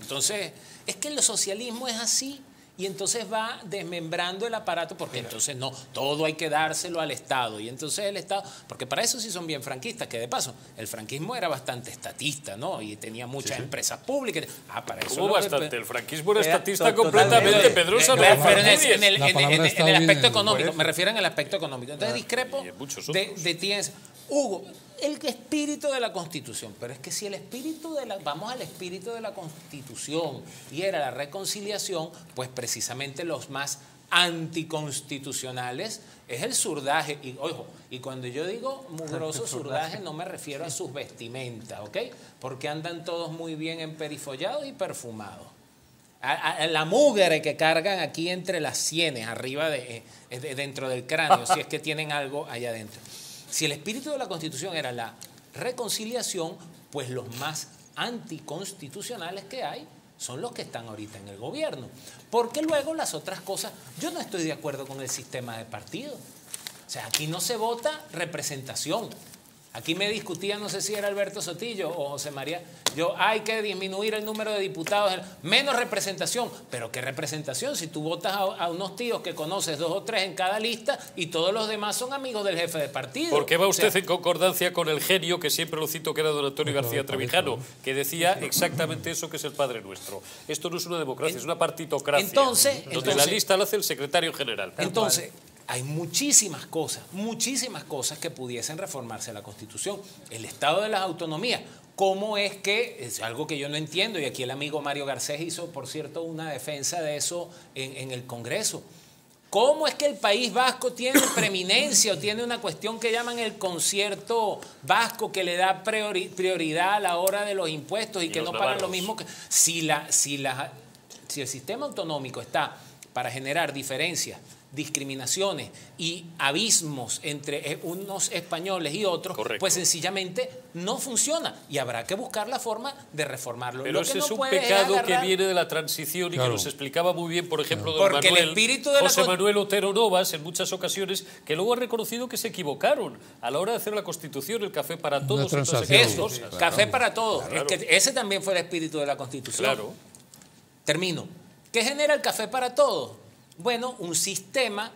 Entonces, es que el socialismo es así. Y entonces va desmembrando el aparato, porque entonces no, todo hay que dárselo al Estado. Y entonces el Estado, porque para eso sí son bien franquistas, que de paso, el franquismo era bastante estatista, ¿no? Y tenía muchas empresas públicas. Ah, para eso. Hubo que- bastante. El franquismo era Era estatista completamente. totalmente. Pedrosa, no Pero- en en el- en- el- bien, aspecto económico, eso. me refiero en el aspecto económico. Entonces discrepo en muchos de, de ti es- Hugo, el espíritu de la Constitución, pero es que si el espíritu de la, vamos al espíritu de la Constitución y era la reconciliación, pues precisamente los más anticonstitucionales es el surdaje. Y, ojo, y cuando yo digo mugroso surdaje no me refiero a sus vestimentas, ¿ok? Porque andan todos muy bien emperifollados y perfumados. A, la mugre que cargan aquí entre las sienes, arriba de, eh, de- dentro del cráneo, si es que tienen algo allá adentro. Si el espíritu de la Constitución era la reconciliación, pues los más anticonstitucionales que hay son los que están ahorita en el gobierno. Porque luego las otras cosas, yo no estoy de acuerdo con el sistema de partido. O sea, aquí no se vota representación. Aquí me discutía, no sé si era Alberto Sotillo o José María, yo hay que disminuir el número de diputados, menos representación. Pero ¿qué representación? Si tú votas a, a unos tíos que conoces dos o tres en cada lista y todos los demás son amigos del jefe de partido. ¿Por qué va O sea, usted en concordancia con el genio que siempre lo cito, que era don Antonio García Trevijano, que decía exactamente eso que es el Padre Nuestro? Esto no es una democracia, es una partitocracia. Entonces- donde entonces- la lista la hace el secretario general. Entonces, hay muchísimas cosas, muchísimas cosas que pudiesen reformarse la Constitución. El estado de las autonomías. ¿Cómo es que, es algo que yo no entiendo, y aquí el amigo Mario Garcés hizo, por cierto, una defensa de eso en, en el Congreso? ¿Cómo es que el País Vasco tiene preeminencia o tiene una cuestión que llaman el concierto vasco que le da priori- prioridad a la hora de los impuestos y, Y que no pagan lo mismo que... Si, la, si, la, si el sistema autonómico está para generar diferencias discriminaciones y abismos entre eh, unos españoles y otros, pues sencillamente no funciona y habrá que buscar la forma de reformarlo. Pero ese es un pecado que viene de la transición y que nos explicaba muy bien, por ejemplo, don Porque Manuel, el espíritu de José Manuel Otero Novas en muchas ocasiones, que luego ha reconocido que se equivocaron a la hora de hacer la Constitución, el café para todos. Eso, café para todos. ese también fue el espíritu de la Constitución. Claro. Termino. ¿Qué genera el café para todos? Bueno, un sistema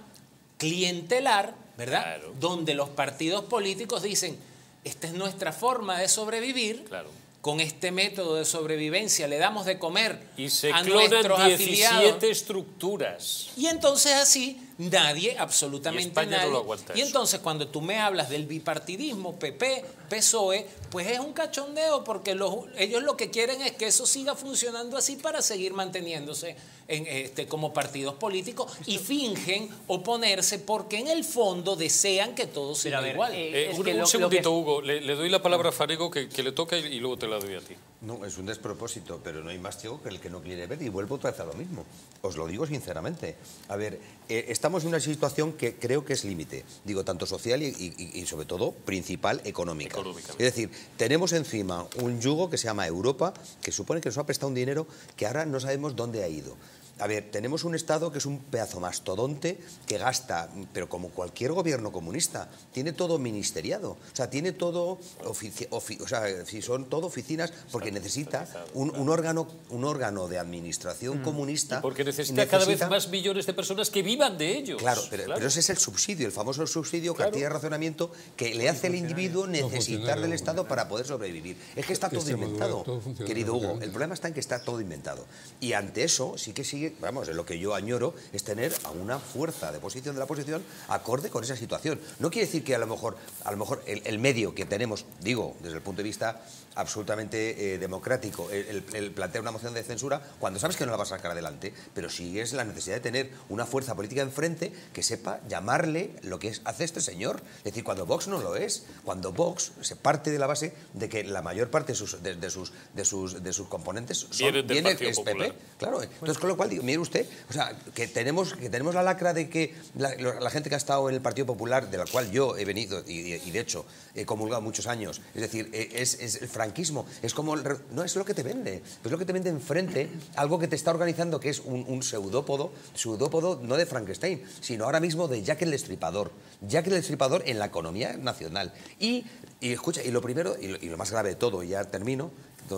clientelar, ¿verdad? Donde los partidos políticos dicen, esta es nuestra forma de sobrevivir. Claro. Con este método de sobrevivencia le damos de comer y se a nuestros 17 afiliados. estructuras. Y entonces así nadie, absolutamente y nadie. No y entonces cuando tú me hablas del bipartidismo, PP, PSOE, pues es un cachondeo porque los, ellos lo que quieren es que eso siga funcionando así para seguir manteniéndose en, este, como partidos políticos y fingen oponerse porque en el fondo desean que todo sea igual. Eh, un, segundito, Hugo, le, doy la palabra a Fanego que, le toca y, luego te la doy a ti. No, es un despropósito, pero no hay más ciego que el que no quiere ver y vuelvo otra vez a lo mismo. Os lo digo sinceramente. A ver, eh, estamos en una situación que creo que es límite, digo, tanto social y, sobre todo principal económica. Es decir, tenemos encima un yugo que se llama Europa, que supone que nos ha prestado un dinero que ahora no sabemos dónde ha ido. A ver, tenemos un Estado que es un pedazo mastodonte que gasta, pero como cualquier gobierno comunista, tiene todo ministeriado. O sea, tiene todo, o sea, si son todo oficinas, porque necesita un, órgano, un órgano de administración mm. comunista. porque necesita, cada vez más millones de personas que vivan de ello. Claro, pero, ese es el subsidio, el famoso subsidio, que tiene razonamiento, que le hace al individuo necesitar del Estado para poder sobrevivir. Es que está todo inventado, querido Hugo. El problema está en que está todo inventado. Y ante eso sí que sigue vamos, lo que yo añoro es tener a una fuerza de posición de la oposición acorde con esa situación. No quiere decir que a lo mejor, a lo mejor el, medio que tenemos, digo, desde el punto de vista absolutamente eh, democrático, el, plantear una moción de censura, cuando sabes que no la vas a sacar adelante, pero sí es la necesidad de tener una fuerza política enfrente que sepa llamarle lo que hace este señor. Es decir, cuando Vox no lo es, cuando Vox se parte de la base de que la mayor parte de sus, de, sus, de sus, de sus componentes son, viene, es PP. Claro, entonces con lo cual digo, mire usted, o sea, que tenemos, que tenemos la lacra de que la, gente que ha estado en el Partido Popular, de la cual yo he venido y, de hecho he comulgado muchos años, es decir, e, es, el franquismo, es como, no es lo que te vende, es lo que te vende enfrente, algo que te está organizando que es un, pseudópodo, pseudópodo no de Frankenstein, sino ahora mismo de Jack el Destripador, Jack el Destripador en la economía nacional. Y, escucha, y lo primero, y lo, y lo más grave de todo, y ya termino,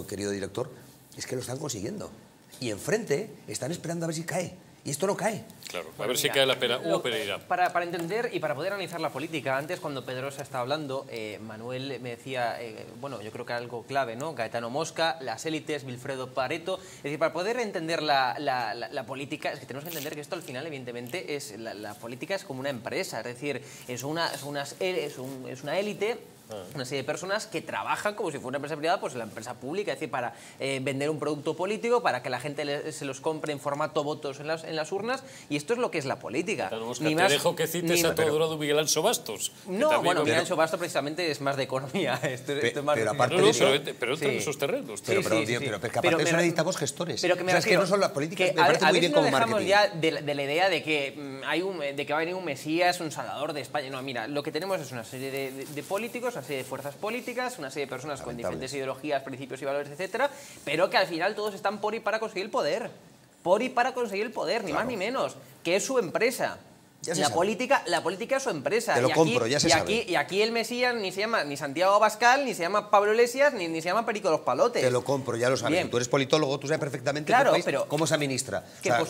querido director, es que lo están consiguiendo y enfrente están esperando a ver si cae. Y esto no cae. Claro, a ver si cae la pena. Uh, para, para, entender y para poder analizar la política, antes cuando Pedrosa estaba hablando, eh, Manuel me decía, eh, bueno, yo creo que algo clave, ¿no? Gaetano Mosca, las élites, Wilfredo Pareto. Es decir, para poder entender la, la, política, es que tenemos que entender que esto al final, evidentemente, es la, política es como una empresa, es decir, es una, es una, es una élite. Una serie de personas que trabajan como si fuera una empresa privada, pues la empresa pública, es decir, para eh, vender un producto político, para que la gente se los compre en formato votos en las, en las urnas, y esto es lo que es la política. ni te dejo que cites a todo lado Miguel Anso Bastos. No, bueno, Miguel Anso Bastos precisamente es más de economía. Esto, es más pero aparte de eso, pero, pero esos terrenos. Pero, pero, sí, pero, pero, aparte de eso necesitamos gestores. Pero que me es que no son las políticas, que me parece muy bien como dejamos ya de, de, la idea de que, mm, hay un, de que va a venir un Mesías, un salvador de España. No, mira, lo que tenemos es una serie de, de políticos, una serie de fuerzas políticas, una serie de personas con diferentes ideologías, principios y valores, etcétera, pero que al final todos están por y para conseguir el poder. Por y para conseguir el poder, ni más ni menos, que es su empresa la política, la política es su empresa. Te lo y compro, ya se y sabe. Aquí, y aquí el Mesías ni se llama ni Santiago Abascal, ni se llama Pablo Iglesias, ni, ni se llama Perico los Palotes. Te lo compro, ya lo sabes. Tú eres politólogo, tú sabes perfectamente cómo se administra.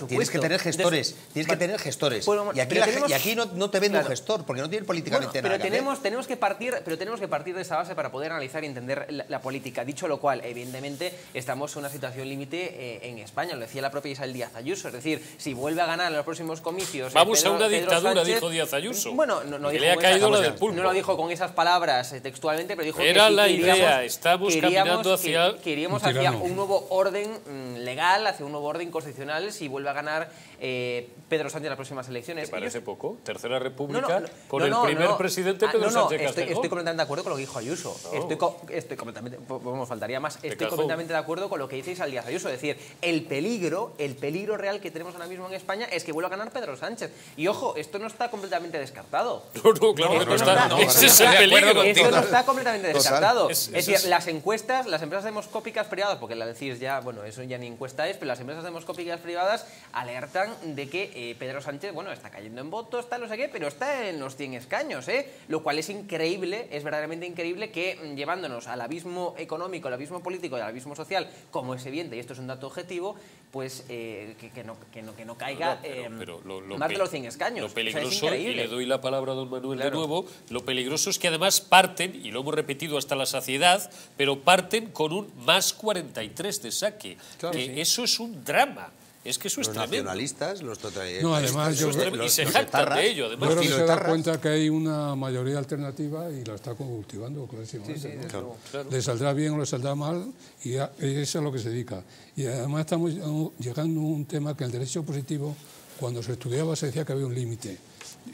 tienes que tener gestores, tienes que tener gestores. y aquí, y aquí no, te vende un gestor, porque no tiene políticamente bueno, pero nada tenemos, que tenemos que partir, Pero tenemos que partir de esa base para poder analizar y entender la, política. Dicho lo cual, evidentemente, estamos en una situación límite eh, en España. Lo decía la propia Isabel Díaz Ayuso. Es decir, si vuelve a ganar en los próximos comicios... Vamos a una dictadura, dijo Díaz Ayuso. Bueno, no, dijo le ha caído la del pulpo. No lo dijo con esas palabras eh, textualmente, pero dijo Era que la idea, estamos caminando hacia... Que, iríamos hacia un nuevo orden mm, legal, hacia un nuevo orden constitucional si vuelve a ganar eh, Pedro Sánchez en las próximas elecciones. ¿Te parece poco? Tercera República con el primer presidente ah, Pedro Sánchez estoy, estoy, completamente de acuerdo con lo que dijo Ayuso. Estoy, estoy, completamente, pues, faltaría más, estoy completamente de acuerdo con lo que dice Isabel Díaz Ayuso. Es decir, el peligro, el peligro real que tenemos ahora mismo en España es que vuelva a ganar Pedro Sánchez. Y ojo, esto no está completamente descartado. No, no, claro que no está. no, Ese es el peligro. Esto no está completamente descartado. Es- Es, es- decir, las encuestas, las empresas demoscópicas privadas, porque la decís ya, bueno, eso ya ni encuesta es, pero las empresas demoscópicas privadas alertan de que eh, Pedro Sánchez, bueno, está cayendo en votos, está no sé qué, pero está en los 100 escaños, ¿eh? Lo cual es increíble, es verdaderamente increíble que mm, llevándonos al abismo económico, al abismo político y al abismo social, como es evidente, y esto es un dato objetivo, pues eh, que, que no, que, no, que no caiga pero- pero lo- lo más de los 100 escaños. Lo O sea, es peligroso, y le doy la palabra a don Manuel de nuevo, lo peligroso es que además parten, y lo hemos repetido hasta la saciedad, pero parten con un más 43 de saque. Claro, que sí. eso es un drama. Es que eso es Los tremendo. nacionalistas, los totalitarios. No, además, Eso es yo- tremendo. Y los- se los jactan de ello, Yo además. creo que se da cuenta que hay una mayoría alternativa y la está cultivando clarísimamente. ¿no? Le saldrá bien o le saldrá mal y eso es a lo que se dedica. Y además estamos llegando a un tema que el derecho positivo, cuando se estudiaba se decía que había un límite.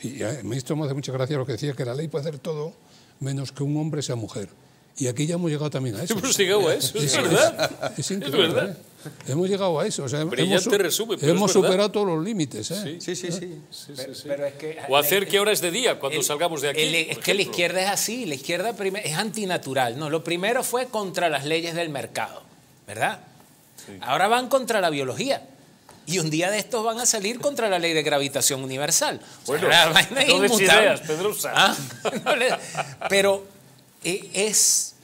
Y me hace mucha gracia lo que decía, que la ley puede hacer todo menos que un hombre sea mujer. Y aquí ya hemos llegado también a eso. Hemos llegado a eso, es verdad. Es, increíble. verdad. ¿eh? Hemos llegado a eso. O sea, Brillante hemos, su- resumen, pero hemos es superado todos los límites. ¿eh? Sí, sí, sí. Pero, pero es que, O hacer que ahora es de día cuando el- salgamos de aquí. el- es que la izquierda es así, la izquierda es antinatural. No, lo primero fue contra las leyes del mercado, ¿verdad? Ahora van contra la biología. Y un día de estos van a salir contra la ley de gravitación universal. O sea, Bueno, la vaina es no inmutable. ideas, Pedrosa. Ah, no le- Pero eh, es,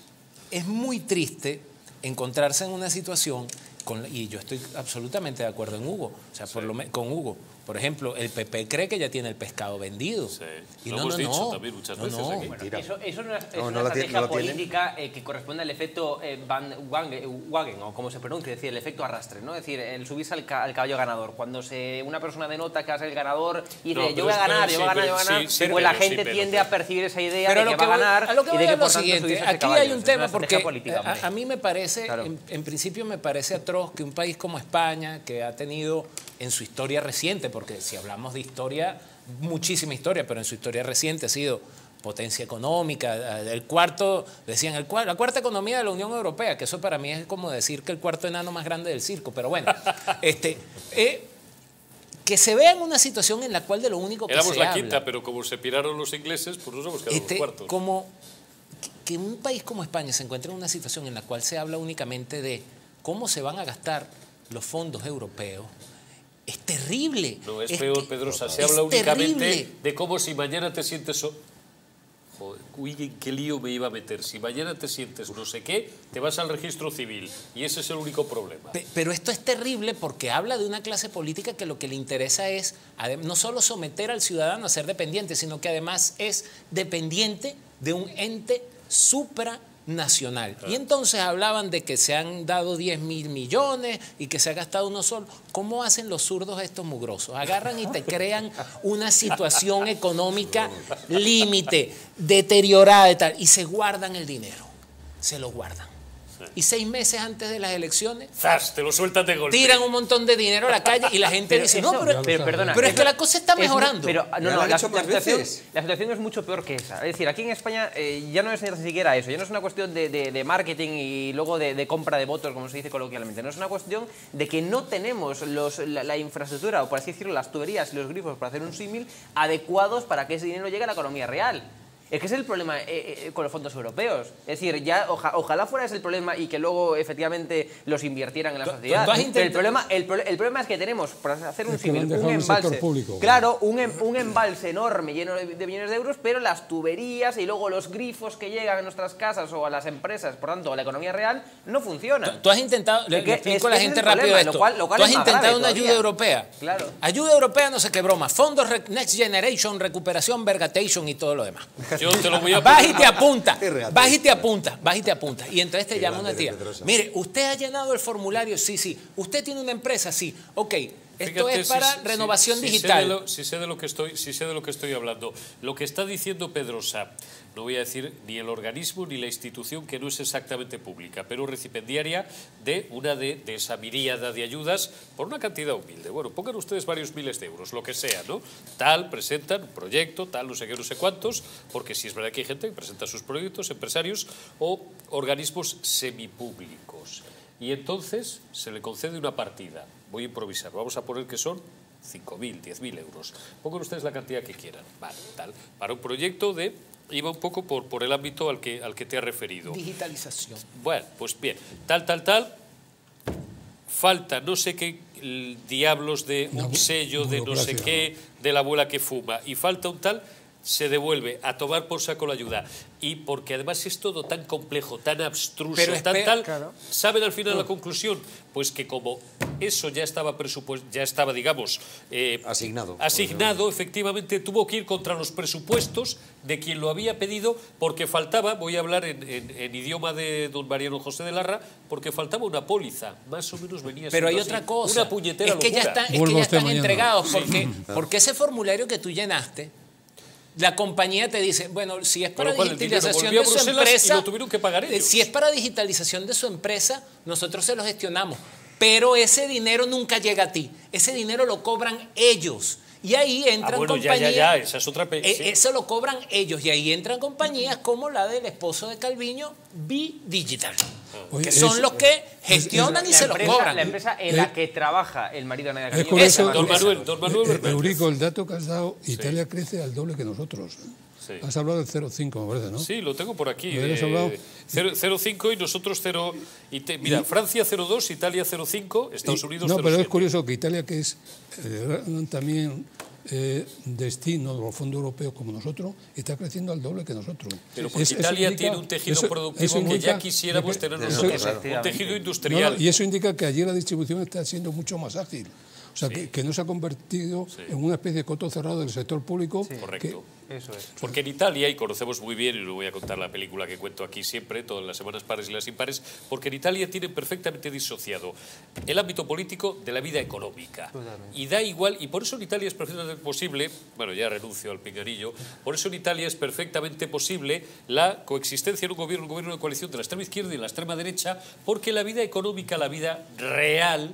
es muy triste encontrarse en una situación, con, y yo estoy absolutamente de acuerdo en Hugo, o sea, por lo con Hugo. Por ejemplo, el PP cree que ya tiene el pescado vendido. Sí. Y Lo no, hemos no, dicho no. también muchas No, veces no. aquí. Mentira. Eso, eso no es, es No, una estrategia tiene. política eh, que corresponde al efecto eh, Van Wagen, Wagen, o como se pronuncia, es decir, el efecto arrastre, ¿no? Es decir, el subirse al, ca- al caballo ganador. Cuando se, una persona denota que va a ser el ganador y dice, No, yo voy a es- ganar, yo voy a ganar, yo voy a ganar, sí, sí, pues la pero sí, gente pero- tiende a percibir esa idea Pero de que que va a ganar a lo que y voy de es que por siguiente, aquí hay un Es tema porque a, mí me parece, en principio me parece atroz que un país como España, que ha tenido en su historia reciente, porque si hablamos de historia, muchísima historia, pero en su historia reciente ha sido potencia económica, eh, el cuarto, decían, el, la cuarta economía de la Unión Europea, que eso para mí es como decir que el cuarto enano más grande del circo, pero bueno, este, eh, que se vea en una situación en la cual de lo único que Éramos se la habla, quinta, pero como se piraron los ingleses, pues nos hemos quedado este, los cuartos. como que- que un país como España se encuentre en una situación en la cual se habla únicamente de cómo se van a gastar los fondos europeos, es terrible. No, es, Es peor, que- Pedrosa. Se es habla únicamente terrible. de cómo si mañana te sientes... so- Joder, uy, ¿en qué lío me iba a meter? Si mañana te sientes no sé qué, te vas al registro civil. Y ese es el único problema. Pe- Pero esto es terrible porque habla de una clase política que lo que le interesa es no solo someter al ciudadano a ser dependiente, sino que además es dependiente de un ente supranacional. Y entonces hablaban de que se han dado 10 mil millones y que se ha gastado uno solo. ¿Cómo hacen los zurdos estos mugrosos? Agarran y te crean una situación económica límite, deteriorada y tal, y se guardan el dinero. Se lo guardan. Y seis meses antes de las elecciones ¡Zas! Te lo sueltan de golpe. tiran un montón de dinero a la calle y la gente dice, no, pero, pero, perdona, pero es que la cosa está es mejorando. pero, ah, no, la, situación, la situación es mucho peor que esa. Es decir, aquí en España eh, ya no es ni siquiera eso, ya no es una cuestión de, de- de marketing y luego de, de compra de votos, como se dice coloquialmente. No es una cuestión de que no tenemos los, la, la infraestructura, o por así decirlo, las tuberías y los grifos para hacer un símil adecuados para que ese dinero llegue a la economía real. Es que es el problema eh, eh, con los fondos europeos. Es decir, ya oja- ojalá fuera ese el problema y que luego efectivamente los invirtieran en la sociedad. el problema, el, pro- el problema es que tenemos, para hacer un dejado un en el sector embalse. público. Claro, un, em- un embalse enorme lleno de, de millones de euros, pero las tuberías y luego los grifos que llegan a nuestras casas o a las empresas, por tanto, a la economía real, no funcionan. Tú- has intentado, le, le explico a es- la gente rápido problema, esto. lo cual- lo cual Tú has más intentado grave una ayuda europea. Claro. Ayuda europea no sé qué broma. Fondos Re- Next Generation, recuperación, vergatation y todo lo demás. Yo te lo voy a Vas y te apunta, vas y te apunta, vas y te apunta. Y entonces te llama una tía. Mire, ¿usted ha llenado el formulario? Sí, sí. ¿Usted tiene una empresa? Sí. Ok. Esto Fíjate es para si- renovación si- si digital. sé de lo- Si sé, de lo que estoy, si sé de lo que estoy hablando. Lo que está diciendo Pedrosa, no voy a decir ni el organismo ni la institución que no es exactamente pública, pero recipendiaria de una de, esa miríada de ayudas por una cantidad humilde. Bueno, pongan ustedes varios miles de euros, lo que sea, ¿no? Tal, presentan un proyecto, tal, no sé qué, no sé cuántos, porque si es verdad que hay gente que presenta sus proyectos, empresarios o organismos semipúblicos. Y entonces se le concede una partida. Voy a improvisar. Vamos a poner que son 5.000, 10.000 euros. Pongan ustedes la cantidad que quieran. Vale, tal. Para un proyecto de iba un poco por, por el ámbito al que, al que te has referido. Digitalización. Bueno, pues bien, tal, tal, tal. Falta no sé qué diablos de un sello de no sé qué, de la abuela que fuma, y falta un tal se devuelve a tomar por saco la ayuda. Y porque además es todo tan complejo, tan abstruso, tan tal, ¿saben al final la conclusión? Pues que como eso ya estaba presupuesto, ya estaba, digamos, eh, asignado. Asignado, efectivamente, tuvo que ir contra los presupuestos de quien lo había pedido porque faltaba, voy a hablar en, idioma de don Mariano José de Larra, porque faltaba una póliza, más o menos venía Pero hay otra cosa. Una puñetera es que ya, están, es que ya están entregados, porque, porque ese formulario que tú llenaste la compañía te dice, bueno, si es para digitalización de su empresa, tuvieron que pagar ellos. si es para digitalización de su empresa, nosotros se lo gestionamos, pero ese dinero nunca llega a ti, ese dinero lo cobran ellos. Y ahí entran ah, compañías. Ya, ya, esa es otra eh, Eso lo cobran ellos. Y ahí entran compañías como la del esposo de Calviño, B-Digital. que son los que gestionan y se lo cobran. La empresa en la que trabaja el marido de Nadia Calviño. Es don Manuel, don Manuel eh, Eurico, el dato que has dado, Italia crece al doble que nosotros. Has hablado del 0,5, me parece, ¿no? Sí, lo tengo por aquí. Eh, 0,5 y nosotros 0. Y mira, Francia 0,2, Italia 0,5, Estados Unidos 0,7. No, pero es curioso que Italia, que es eh, también eh, destino de los fondos europeos como nosotros, está creciendo al doble que nosotros. Pero porque Italia tiene un tejido productivo que ya quisiéramos tener nosotros, un tejido industrial. y eso indica que allí la distribución está siendo mucho más ágil. O sea, que, no se ha convertido en una especie de coto cerrado del sector público. Correcto. Eso es. Porque en Italia, y conocemos muy bien, y lo voy a contar la película que cuento aquí siempre, todas las semanas pares y las impares, porque en Italia tienen perfectamente disociado el ámbito político de la vida económica. Y da igual, y por eso en Italia es perfectamente posible, bueno, ya renuncio al pingarillo, por eso en Italia es perfectamente posible la coexistencia en un gobierno, un gobierno de coalición de la extrema izquierda y la extrema derecha, porque la vida económica, la vida real,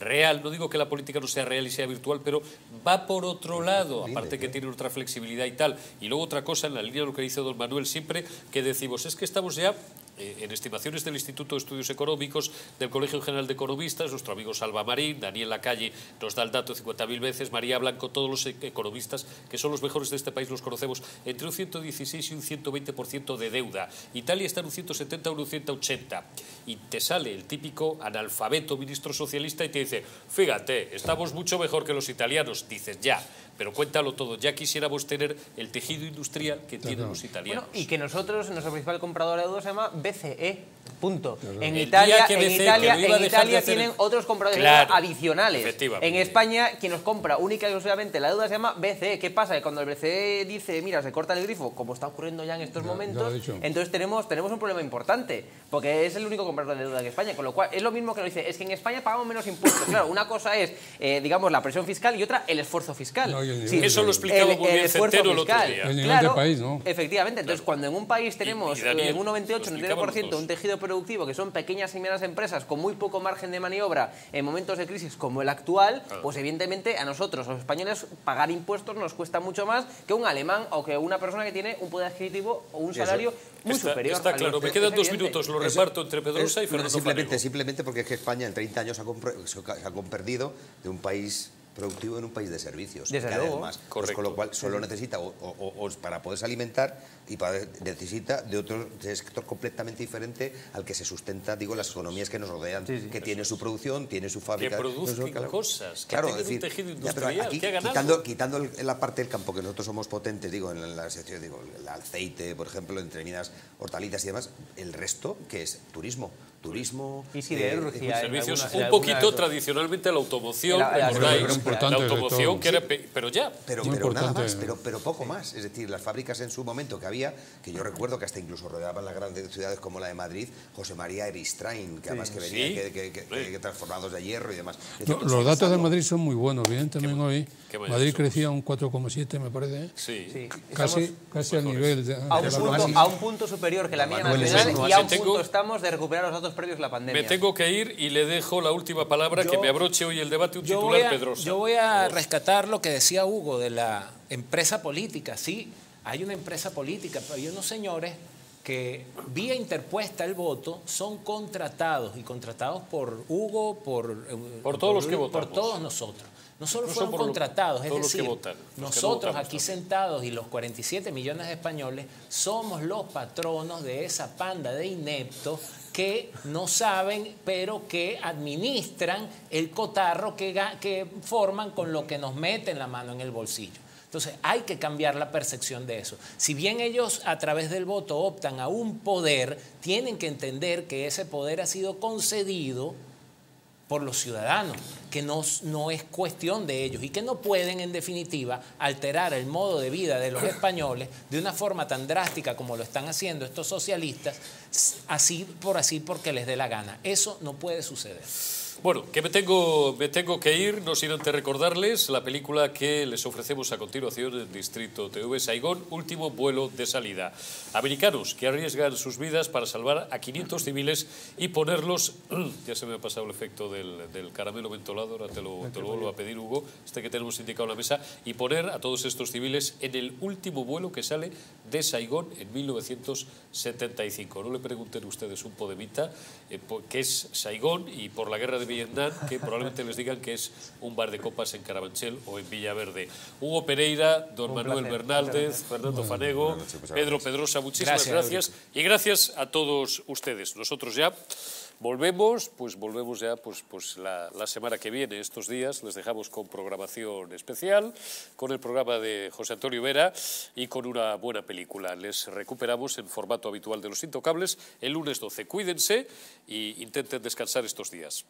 real, no digo que la política no sea real y sea virtual, pero va por otro lado, aparte que tiene otra flexibilidad y tal. Y luego otra cosa, en la línea de lo que dice don Manuel siempre, que decimos, es que estamos ya eh, en estimaciones del Instituto de Estudios Económicos, del Colegio General de Economistas, nuestro amigo Salva Marín, Daniel Lacalle nos da el dato 50.000 veces, María Blanco, todos los economistas que son los mejores de este país los conocemos, entre un 116 y un 120% de deuda. Italia está en un 170 o un 180. Y te sale el típico analfabeto ministro socialista y te dice, fíjate, estamos mucho mejor que los italianos. Dices, ya, pero cuéntalo todo. Ya quisiéramos tener el tejido industrial que tienen los italianos. y que nosotros, nuestro principal comprador de deuda se llama BCE. Punto. En Italia, en Italia, en Italia tienen otros compradores de deuda adicionales. En España, quien nos compra única y exclusivamente la deuda se llama BCE. ¿Qué pasa? Que cuando el BCE dice, mira, se corta el grifo, como está ocurriendo ya en estos momentos, entonces tenemos, tenemos un problema importante, porque es el único comprador de deuda en España. Con lo cual, es lo mismo que nos dice, es que en España pagamos menos impuestos. claro, una cosa es, eh, digamos, la presión fiscal y otra el esfuerzo fiscal. Sí, eso lo explicaba muy bien Centeno el otro día. El nivel de país, ¿no? Efectivamente. Entonces, cuando en un país tenemos en un 98, 99% un tejido productivo que son pequeñas y medianas empresas con muy poco margen de maniobra en momentos de crisis como el actual, pues evidentemente a nosotros, los españoles, pagar impuestos nos cuesta mucho más que un alemán o que una persona que tiene un poder adquisitivo o un salario muy superior. Está claro. Me quedan dos minutos. Lo reparto entre Pedrosa y Fernando simplemente, simplemente porque es que España en 30 años se ha perdido de un país productivo en un país de servicios. Desde luego. Pues con lo cual solo necesita, o, para poderse alimentar, y para, necesita de otro sector completamente diferente al que se sustenta, digo, las economías que nos rodean, que tiene su producción, tiene su fábrica. Que produzcan cosas, que claro, decir, un tejido industrial, que hagan quitando, quitando la parte del campo, que nosotros somos potentes, digo, en la sección, digo, el aceite, por ejemplo, entre minas, hortalizas y demás, el resto, que es turismo turismo. Y siderurgia. Eh, servicios un poquito tradicionalmente la automoción, la, la, la automoción, que era, pero ya. Pero, pero nada más, pero, pero poco más. Es decir, las fábricas en su momento que había, que yo recuerdo que hasta incluso rodeaban las grandes ciudades como la de Madrid, José María Eristrain, que además que venía que, que, transformados de hierro y demás. los datos de Madrid son muy buenos, bien también hoy. Madrid crecía un 4,7 me parece. ¿eh? Sí. Casi, casi al nivel de, a, un punto, a un punto superior que la mía nacional y a un punto estamos de recuperar los datos previos la pandemia. Me tengo que ir y le dejo la última palabra que me abroche hoy el debate un titular Pedrosa. Yo voy a rescatar lo que decía Hugo de la empresa política. Sí, hay una empresa política, pero hay unos señores que vía interpuesta el voto son contratados y contratados por Hugo, por, eh, por todos los que Por todos nosotros. No solo fueron contratados, es decir, nosotros aquí sentados y los 47 millones de españoles somos los patronos de esa panda de ineptos que no saben, pero que administran el cotarro que, que forman con lo que nos meten la mano en el bolsillo. Entonces hay que cambiar la percepción de eso. Si bien ellos a través del voto optan a un poder, tienen que entender que ese poder ha sido concedido por los ciudadanos, que no, es cuestión de ellos y que no pueden, en definitiva, alterar el modo de vida de los españoles de una forma tan drástica como lo están haciendo estos socialistas, así por así porque les dé la gana. Eso no puede suceder. Bueno, que me tengo, me tengo que ir, no sin antes recordarles la película que les ofrecemos a continuación en Distrito TV Saigón, último vuelo de salida. Americanos que arriesgan sus vidas para salvar a 500 civiles y ponerlos, ya se me ha pasado el efecto del, caramelo mentolado, ahora te lo, te lo vuelvo a pedir Hugo, este que tenemos indicado en la mesa, y poner a todos estos civiles en el último vuelo que sale de Saigón en 1975. No le pregunten ustedes un podemita eh, qué es Saigón y por la guerra de Vietnam, que probablemente les digan que es un bar de copas en Carabanchel o en Villaverde. Hugo Pereira, don Manuel Bernaldez, Fernando Fanego, Pedro Pedrosa, muchísimas gracias. Y gracias a todos ustedes. Nosotros ya Volvemos, pues volvemos ya pues, pues la, la, semana que viene, estos días, les dejamos con programación especial, con el programa de José Antonio Vera y con una buena película. Les recuperamos en formato habitual de Los Intocables el lunes 12. Cuídense e intenten descansar estos días.